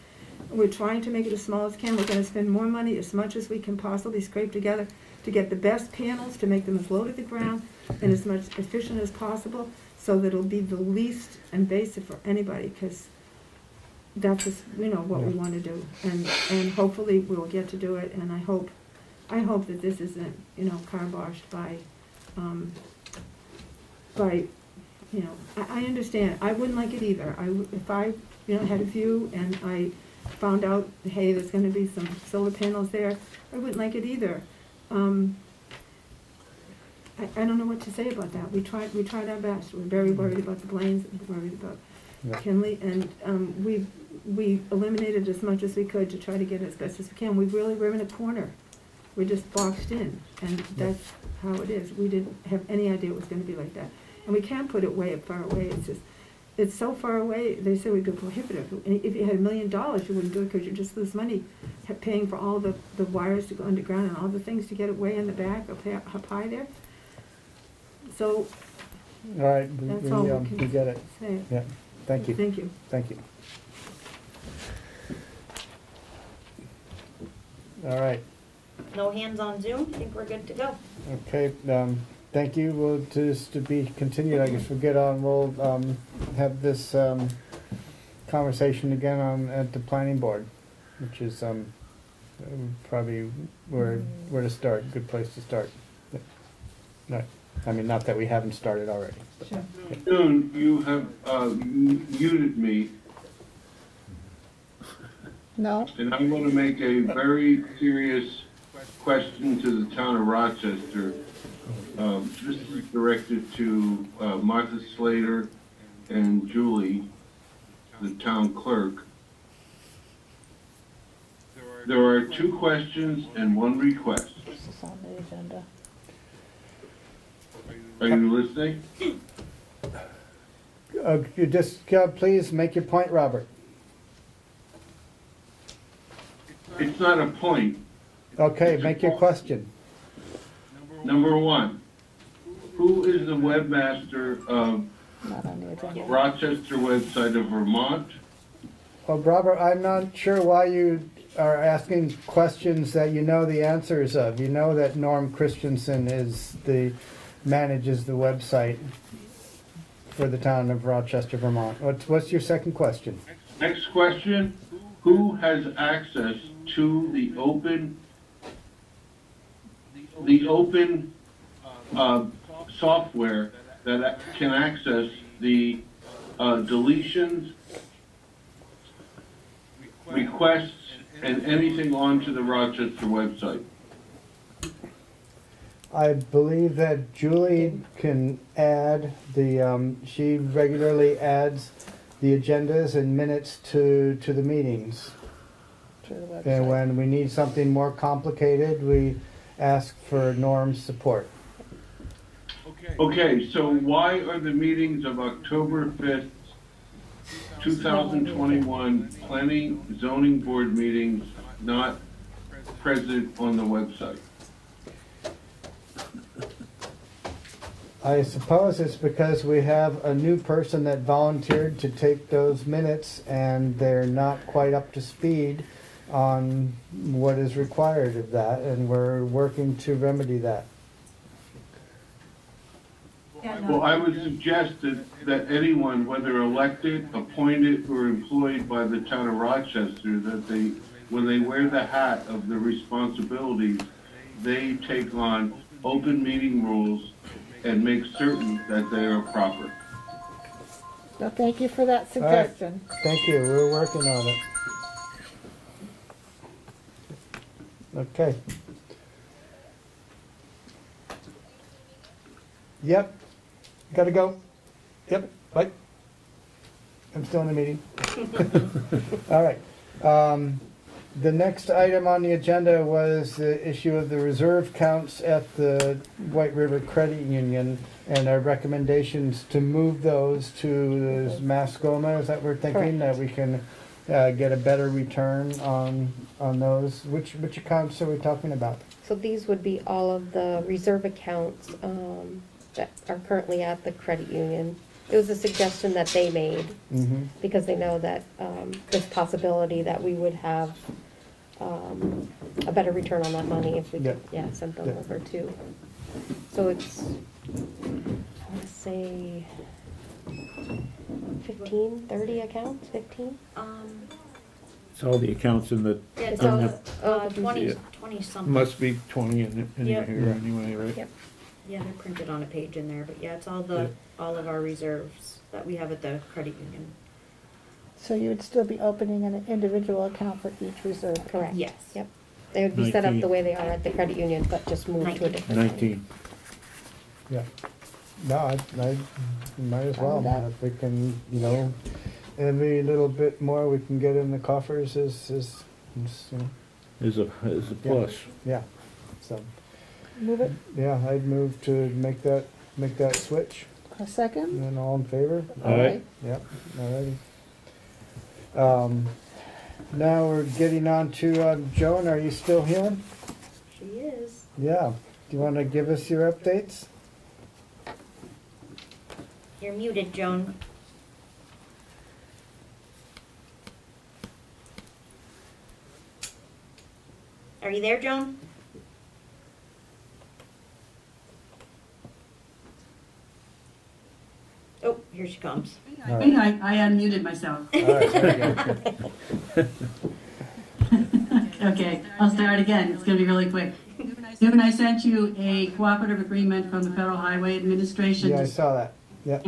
We're trying to make it as small as can. We're gonna spend more money, as much as we can possibly scrape together, to get the best panels, to make them as low to the ground and as much efficient as possible, so that it'll be the least invasive for anybody, because that's just, you know, what we wanna do. And, and hopefully we'll get to do it, and I hope, I hope that this isn't, you know, kiboshed by, um, by you know, I, I understand, I wouldn't like it either. I, w- if I, you know, had a view and I found out, hey, there's gonna be some solar panels there, I wouldn't like it either. Um, I, I don't know what to say about that. We tried, we tried our best. We're very worried about the Blaines, we're worried about Yeah. Kinley, and, um, we, we eliminated as much as we could to try to get as best as we can. We really, we're in a corner. We're just boxed in, and that's how it is. We didn't have any idea it was gonna be like that. And we can't put it way far away, it's just, it's so far away, they say we'd be prohibitive. And if you had a million dollars, you wouldn't do it, because you'd just lose money paying for all the, the wires to go underground and all the things to get it way in the back, up there, up high there. So, all right, we, That's we, all we um, can we get it. say. Yeah, thank you. Thank you. Thank you. All right, No hands on Zoom. I think we're good to go. okay, um, thank you. We'll just to be continued, I guess we'll get on, we'll, um, have this, um, conversation again on, at the planning board, which is, um, probably where, where to start, good place to start. Yeah. Right, I mean, not that we haven't started already. June, you have uh, muted me, No? and I'm going to make a very serious question to the town of Rochester. Um, This is directed to uh, Martha Slater and Julie, the town clerk. There are two questions and one request. This is on the agenda. Are you listening? Uh, you just, uh, please make your point, Robert. It's not a point. Okay, make your question. Number one, who is the webmaster of the. Rochester website of Vermont? Well, Robert, I'm not sure why you are asking questions that you know the answers of. You know that Norm Christensen is the, manages the website for the town of Rochester, Vermont. What's, what's your second question? Next question, who has access to the open, the open, uh, software that can access the, uh, deletions, requests, and anything onto the Rochester website? I believe that Julie can add the, um, she regularly adds the agendas and minutes to, to the meetings. To the And when we need something more complicated, we ask for Norm's support. Okay, so why are the meetings of October fifth, two thousand twenty-one, planning zoning board meetings not present on the website? I suppose it's because we have a new person that volunteered to take those minutes and they're not quite up to speed on what is required of that, and we're working to remedy that. Well, I would suggest that, that anyone, whether elected, appointed, or employed by the town of Rochester, that they, when they wear the hat of the responsibilities, they take on open meeting rules and make certain that they are proper. Well, thank you for that right. suggestion. Thank you, we're working on it. Okay. Yep, gotta go. Yep, bye. I'm still in the meeting. All right. Um, The next item on the agenda was the issue of the reserve counts at the White River Credit Union and our recommendations to move those to the Mascoma, is that we're thinking? That we can uh, get a better return on, on those? Which, which accounts are we talking about? So these would be all of the reserve accounts um, that are currently at the credit union. It was a suggestion that they made Mm-hmm. because they know that um, there's possibility that we would have um, a better return on that money if we could, yeah, send them Yeah. over too. So it's, I want to say 15, 30 accounts, 15? Um, It's all the accounts in the, yeah, it's all, the- uh, twenty, twenty something. must be twenty in, in Yep. here anyway, right? Yep. Yeah, they're printed on a page in there, but yeah, it's all the, all of our reserves that we have at the credit union. So you would still be opening an individual account for each reserve? Correct. Yes. Yep. They would be set up the way they are at the credit union, but just moved to a different. line. Nineteen. Yeah. No, I, I might as well, if we can, you know, every little bit more we can get in the coffers is, is, is, you know, Is a, is a Yeah. plus. yeah, so, Move it, yeah, I'd move to make that, make that switch, a second? and all in favor? Aye. Yep, alrighty. Um, now we're getting on to, uh, Joan, are you still here? She is. Yeah, do you wanna give us your updates? You're muted, Joan. Are you there, Joan? Oh, here she comes. All right. I, I unmuted myself. All right, there you go. Okay, I'll start again. It's gonna be really quick. Soon I sent you a cooperative agreement from the Federal Highway Administration. Yeah, I saw that. Yeah.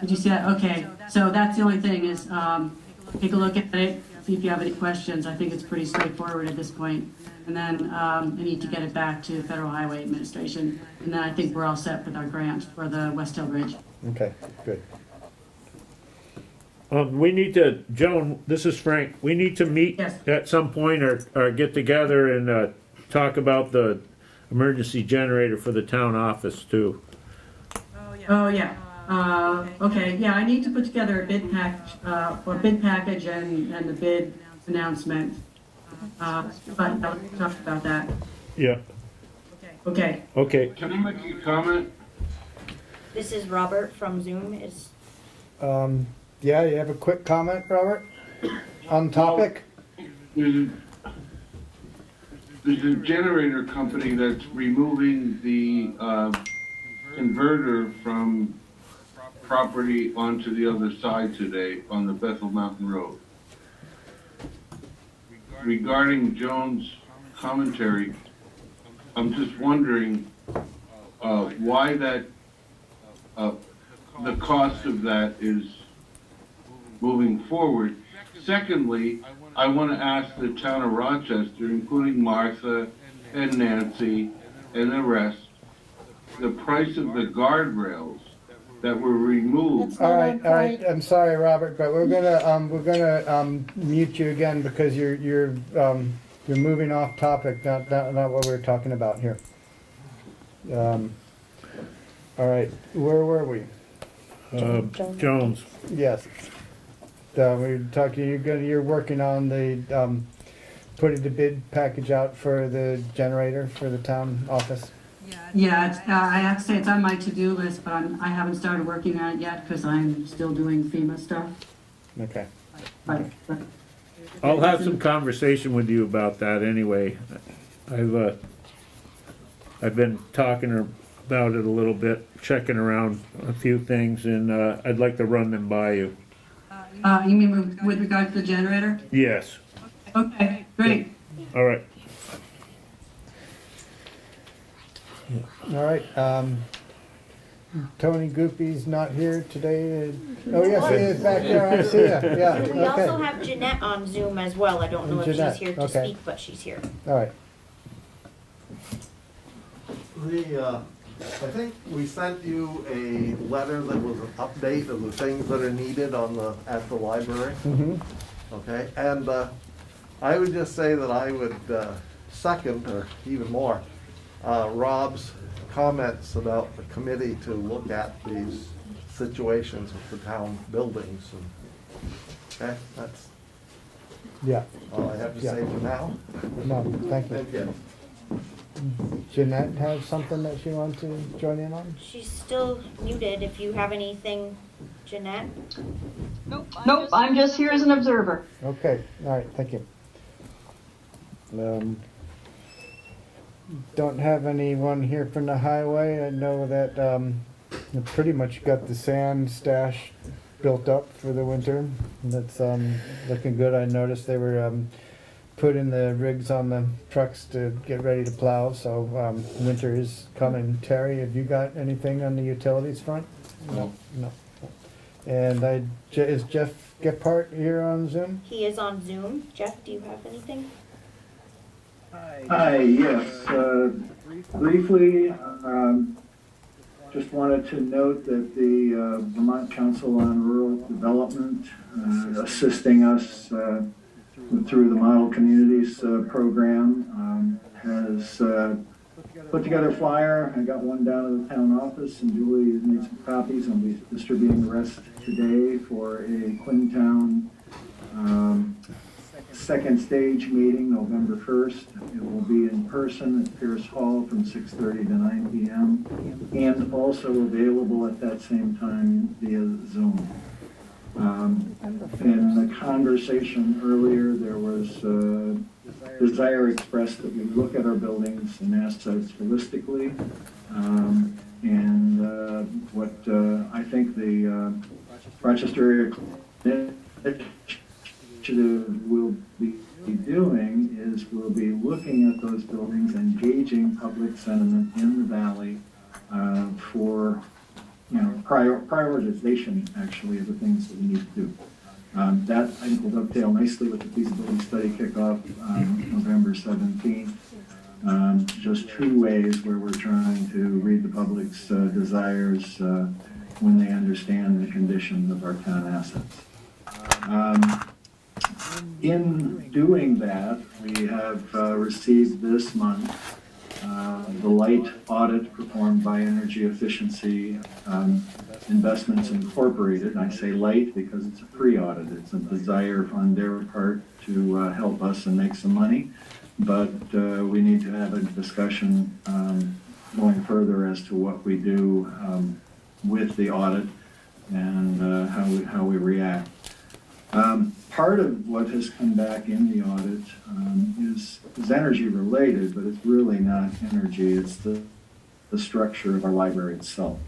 Did you see that? Okay, so that's the only thing is, um, take a look at it, see if you have any questions. I think it's pretty straightforward at this point. And then, um, I need to get it back to the Federal Highway Administration. And then I think we're all set with our grant for the West Hill Bridge. Okay, good. Um, we need to, Joan, this is Frank, we need to meet at some point or, or get together and, uh, talk about the emergency generator for the town office too. Oh, yeah. Oh Uh, okay, yeah, I need to put together a bid pack, uh, or bid package and, and the bid announcement. Uh, but I'll talk about that. Yeah. Okay. Okay. Can I make a comment? This is Robert from Zoom. Is Um, yeah, you have a quick comment, Robert? On topic? There's a, there's a generator company that's removing the, uh, converter from property onto the other side today on the Bethel Mountain Road. Regarding Jones' commentary, I'm just wondering, uh, why that, uh, the cost of that is moving forward. Secondly, I want to ask the town of Rochester, including Martha and Nancy and the rest, the price of the guardrails that were removed. All right, all right, I'm sorry, Robert, but we're gonna, um, we're gonna, um, mute you again because you're, you're, um, you're moving off topic, not, not, not what we we're talking about here. Um, all right, where were we? Uh, Jones. Yes. Uh, we were talking, you're gonna, you're working on the, um, putting the bid package out for the generator for the town office. Yeah, it's, uh, I have to say it's on my to-do list, but I'm, I haven't started working on it yet because I'm still doing FEMA stuff. Okay. But, but I'll have some conversation with you about that anyway. I've, uh, I've been talking about it a little bit, checking around a few things, and, uh, I'd like to run them by you. Uh, you mean with, with regard to the generator? Yes, Okay, great. all right. All right, um, Tony Goopy's not here today. Oh, yes, he is back there, I see ya, yeah, we also okay. have Jeanette on Zoom as well. I don't know if she's here to okay. speak, but she's here. All right, The, uh, I think we sent you a letter that was an update of the things that are needed on the, at the library. Mhm. Okay, and, uh, I would just say that I would, uh, second, or even more, uh, Rob's comments about the committee to look at these situations with the town buildings and, okay, that's yeah. all I have to Yeah. say for now. No, thank you. Thank you. Jeanette has something that she wants to join in on? She's still muted. If you have anything, Jeanette. Nope, I'm just here as an observer. Okay, all right, thank you. Um, Don't have anyone here from the highway. I know that, um, we pretty much got the sand stash built up for the winter. That's, um, looking good. I noticed they were, um, putting the rigs on the trucks to get ready to plow, so, um, winter is coming. Terry, have you got anything on the utilities front? No. No. And I, Je- is Jeff Gephardt here on Zoom? He is on Zoom. Jeff, do you have anything? Hi, Hi yes. uh, Briefly, um, just wanted to note that the uh, Vermont Council on Rural Development, uh, assisting us uh, through the Model Communities uh, Program, um, has uh, put together a flyer. I got one down at the town office, and Julie made some copies. I'll be distributing the rest today for a Quintown um, second stage meeting, November 1st. It will be in person at Pierce Hall from 6:30 to 9 PM, and also available at that same time via Zoom. Um, In the conversation earlier, there was uh, desire expressed that we look at our buildings and assets holistically. Um, And uh, what uh, I think the uh, Rochester area initiative we'll be doing is we'll be looking at those buildings and gauging public sentiment in the valley uh, for, you know, prior, prioritization, actually, of the things that we need to do. Um, That, I think, will dovetail nicely with the feasibility study kickoff, um, November 17th. Um, Just two ways where we're trying to read the public's uh, desires uh, when they understand the condition of our town assets. Um, in doing that, we have uh, received this month uh, the light audit performed by Energy Efficiency um, Investments Incorporated. I say light because it's a pre-audit. It's a desire on their part to uh, help us and make some money. But uh, we need to have a discussion um, going further as to what we do um, with the audit and uh, how we, how we react. Um, part of what has come back in the audit um, is, is energy related, but it's really not energy, it's the, the structure of our library itself.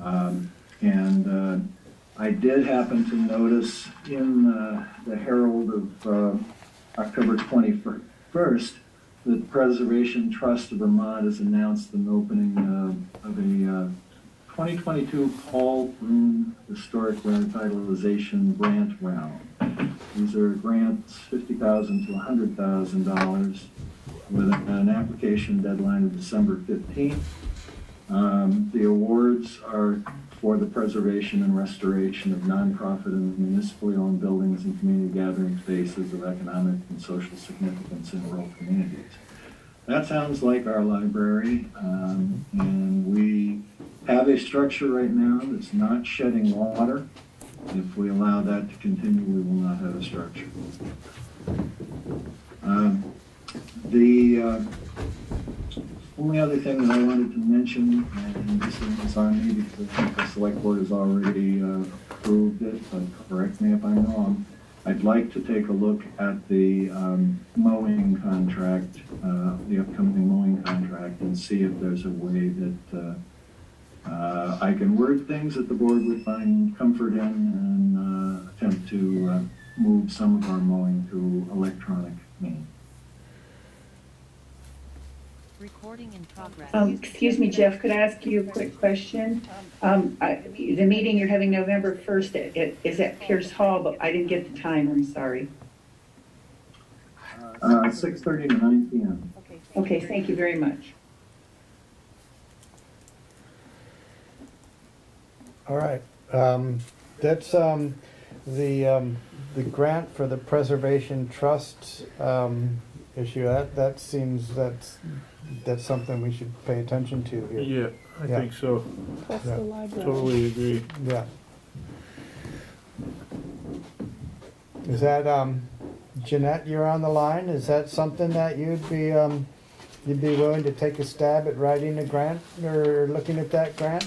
Um, and uh, I did happen to notice in uh, the Herald of uh, October 21st that the Preservation Trust of Vermont has announced an opening of a uh, 2022 Paul Bruhn Historic Revitalization Grant Round. These are grants 50,000 to $100,000 with an application deadline of December 15th. Um, the awards are for the preservation and restoration of nonprofit and municipally owned buildings and community gathering spaces of economic and social significance in rural communities. That sounds like our library, um, and we have a structure right now that's not shedding water. If we allow that to continue, we will not have a structure. Um, the uh, only other thing that I wanted to mention, and this is on me because I think the select board has already uh, approved it, but correct me if I'm wrong. I'd like to take a look at the um, mowing contract, uh, the upcoming mowing contract, and see if there's a way that uh, I can word things that the board would find comfort in and uh, attempt to uh, move some of our mowing to electronic means. Recording in progress. Um, excuse me, Jeff, could I ask you a quick question? Um, I, the meeting you're having November first, it, it is at Pierce Hall, but I didn't get the time, I'm sorry. Uh, 6:30 to 9 p.m. Okay, thank you very much. All right, um, that's, um, the, um, the grant for the Preservation Trust, um, issue, that, that seems, that's, that's something we should pay attention to here. Yeah, I Yeah. think so. Plus the library. Totally agree. Yeah. Is that, um, Jeanette, you're on the line, is that something that you'd be, um, you'd be willing to take a stab at writing a grant, or looking at that grant?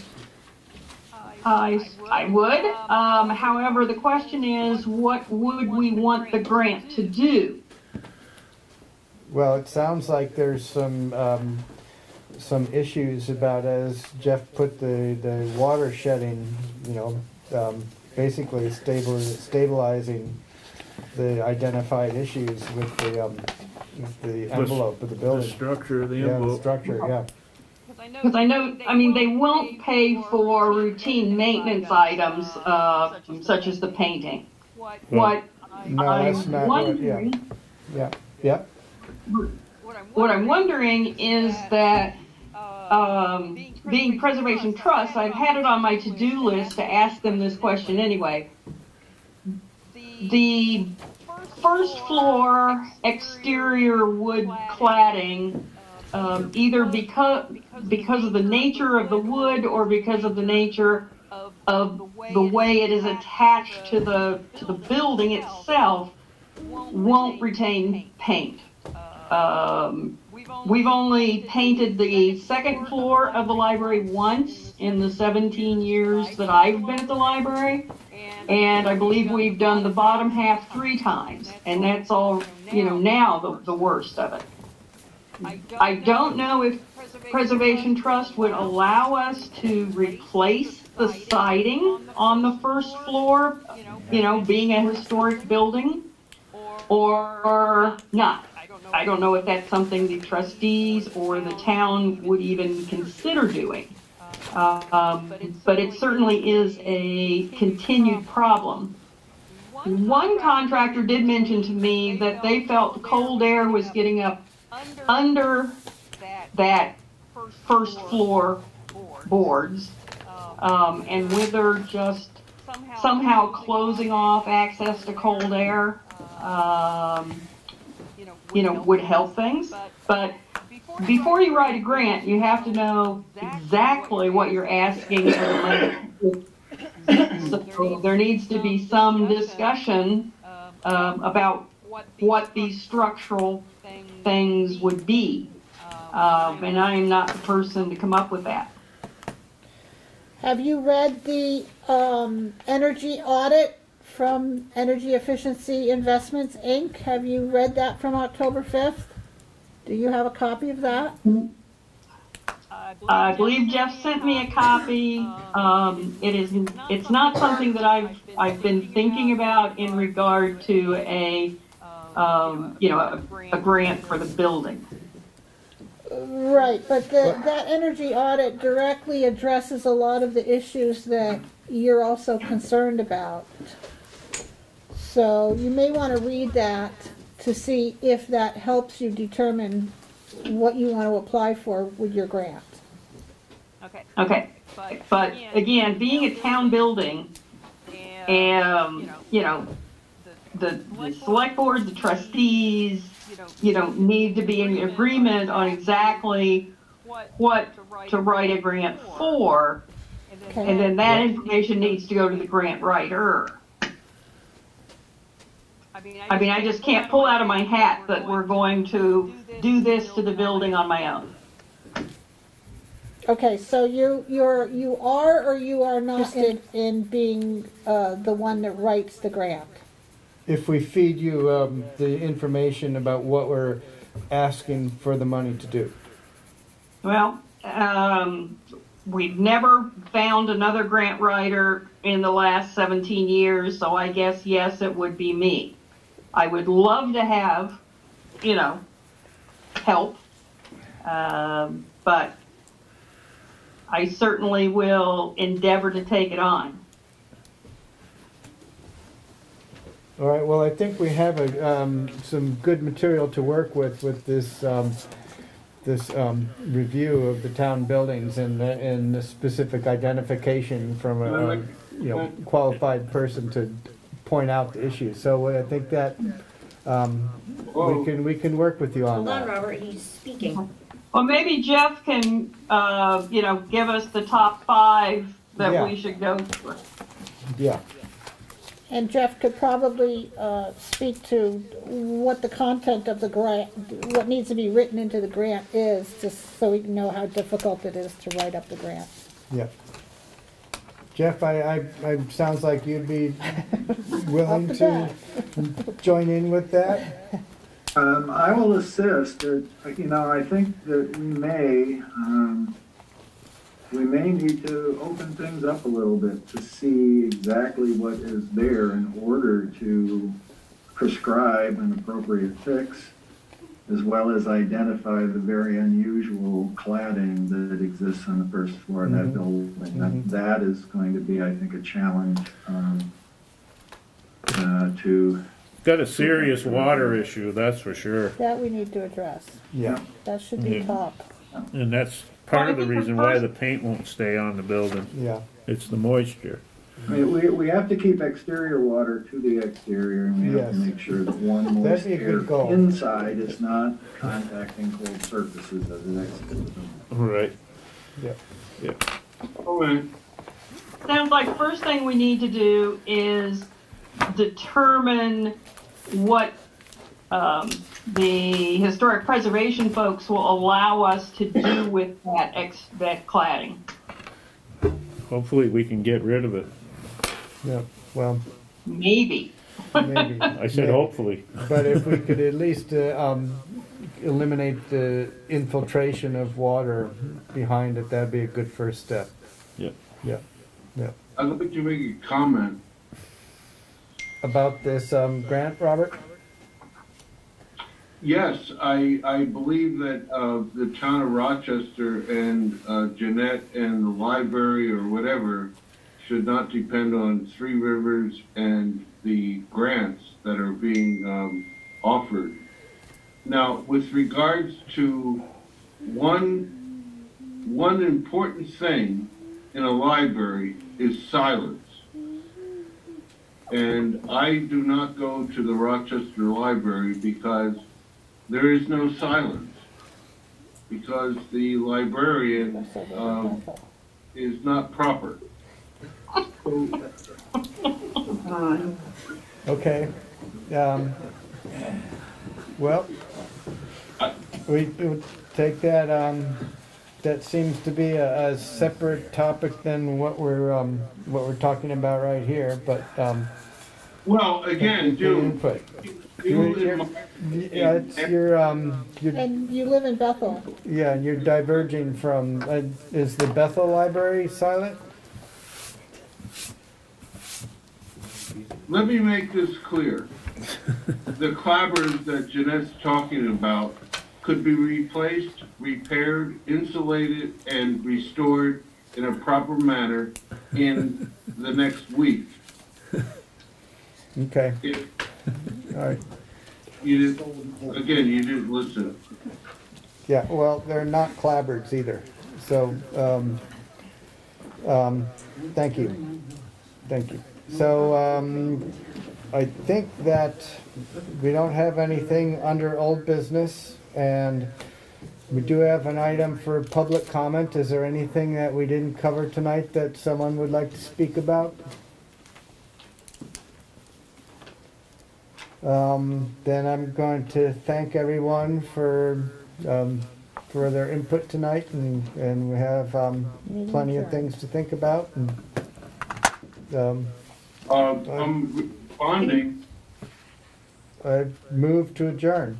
I, I would. Um, however, the question is, what would we want the grant to do? Well, it sounds like there's some, um, some issues about, as Jeff put the, the water shedding, you know, um, basically stable, stabilizing the identified issues with the, um, with the envelope of the building. The structure of the Yeah, the envelope. structure, yeah. Because I know, I mean, they won't pay for routine maintenance items, uh, such as the painting. What No, I'm not what, yeah, wondering, yeah, yeah. what I'm wondering is that, um, being Preservation Trust, I've had it on my to-do list to ask them this question anyway. The first floor exterior wood cladding, um, either because, because of the nature of the wood or because of the nature of the way it is attached to the, to the building itself, won't retain paint. Um, we've only painted the second floor of the library once in the 17 years that I've been at the library. And I believe we've done the bottom half three times, and that's all, you know, now the, the worst of it. I don't know if Preservation Trust would allow us to replace the siding on the first floor, you know, being a historic building, or not. I don't know if that's something the trustees or the town would even consider doing. Um, but it certainly is a continued problem. One contractor did mention to me that they felt the cold air was getting up under that first floor boards, um, and whether just somehow closing off access to cold air, um, you know, would help things. But before you write a grant, you have to know exactly what you're asking for the money. So there needs to be some discussion um, about what these structural things would be. Um, and I am not the person to come up with that. Have you read the um, energy audit from Energy Efficiency Investments, Inc.? Have you read that from October 5th? Do you have a copy of that? I believe Jeff sent me a copy. Um, it is, it's not something that I've, I've been thinking about in regard to a, um, you know, a, a grant for the building. Right, but the, that energy audit directly addresses a lot of the issues that you're also concerned about. So you may want to read that to see if that helps you determine what you want to apply for with your grant. Okay, Okay. but again, being a town building, and, you know, the, the select board, the trustees, you know, need to be in agreement on exactly what to write a grant for, and then that information needs to go to the grant writer. I mean, I just can't pull out of my hat that we're going to do this to the building on my own. Okay, so you, you're, you are or you are not in, in being, uh, the one that writes the grant? If we feed you um, the information about what we're asking for the money to do. Well, um, we've never found another grant writer in the last 17 years, so I guess yes, it would be me. I would love to have, you know, help, um, but I certainly will endeavor to take it on. All right, well, I think we have a, um, some good material to work with, with this, um, this, um, review of the town buildings and, the- and the specific identification from a, um, you know, qualified person to point out the issues. So I think that, um, we can, we can work with you on Hold on. Robert, he's speaking. Well, maybe Jeff can, uh, you know, give us the top five that Yeah. we should go for. Yeah, And Jeff could probably, uh, speak to what the content of the grant, what needs to be written into the grant is, just so we can know how difficult it is to write up the grant. yeah. Jeff, I, I, I, sounds like you'd be willing to join in with that? Um, I will assist, uh, you know, I think that we may, um, we may need to open things up a little bit to see exactly what is there in order to prescribe an appropriate fix, as well as identify the very unusual cladding that exists on the first floor of that Mhm. building. That- That is going to be, I think, a challenge, um, uh, to Got a serious water issue, that's for sure. That we need to address. Yeah. That should be Yeah. top. And that's part of the reason why the paint won't stay on the building. Yeah. It's the moisture. I mean, we, we have to keep exterior water to the exterior, and we have to Yes. make sure that one moist That'd be a air good goal. inside is not contacting cold surfaces as it exits. Right. Yeah. Yeah. Sounds like first thing we need to do is determine what um, the historic preservation folks will allow us to do with that ex, that cladding. Hopefully we can get rid of it. Yeah, well, Maybe. maybe. I said Maybe. hopefully. But if we could at least, uh, um, eliminate the infiltration of water behind it, that'd be a good first step. Yeah. Yeah, yeah. I'd like to make a comment. About this, um, grant, Robert? Yes, I, I believe that, uh, the town of Rochester and, uh, Jeanette and the library or whatever should not depend on Three Rivers and the grants that are being, um, offered. Now, with regards to one, one important thing in a library is silence. And I do not go to the Rochester Library because there is no silence. Because the librarian, um, is not proper. Okay, um, well, we, take that, um, that seems to be a, a separate topic than what we're, um, what we're talking about right here, but, um. Well, again, good do, input. do You're- Yeah, it's, you're, um, you're, And you live in Bethel. yeah, and you're diverging from, uh, is the Bethel Library silent? Let me make this clear. The clappers that Jeanette's talking about could be replaced, repaired, insulated, and restored in a proper manner in the next week. Okay, If all right. you didn't, again, you didn't listen. Yeah, well, they're not clapboards either, so, um, um, thank you, thank you. So, um, I think that we don't have anything under old business, and we do have an item for public comment. Is there anything that we didn't cover tonight that someone would like to speak about? Um, then I'm going to thank everyone for, um, for their input tonight, and, and we have, um, plenty of things to think about, and, um, Uh, I'm responding. I move to adjourn.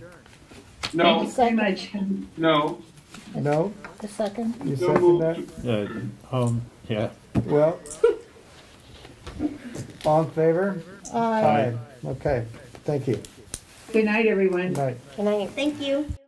No, Thank you so much. no. No? A second? You So second moved. that? Uh, um, yeah. Well, all in favor? Aye. Okay, thank you. Good night, everyone. Good night. Good night. Thank you. Thank you all.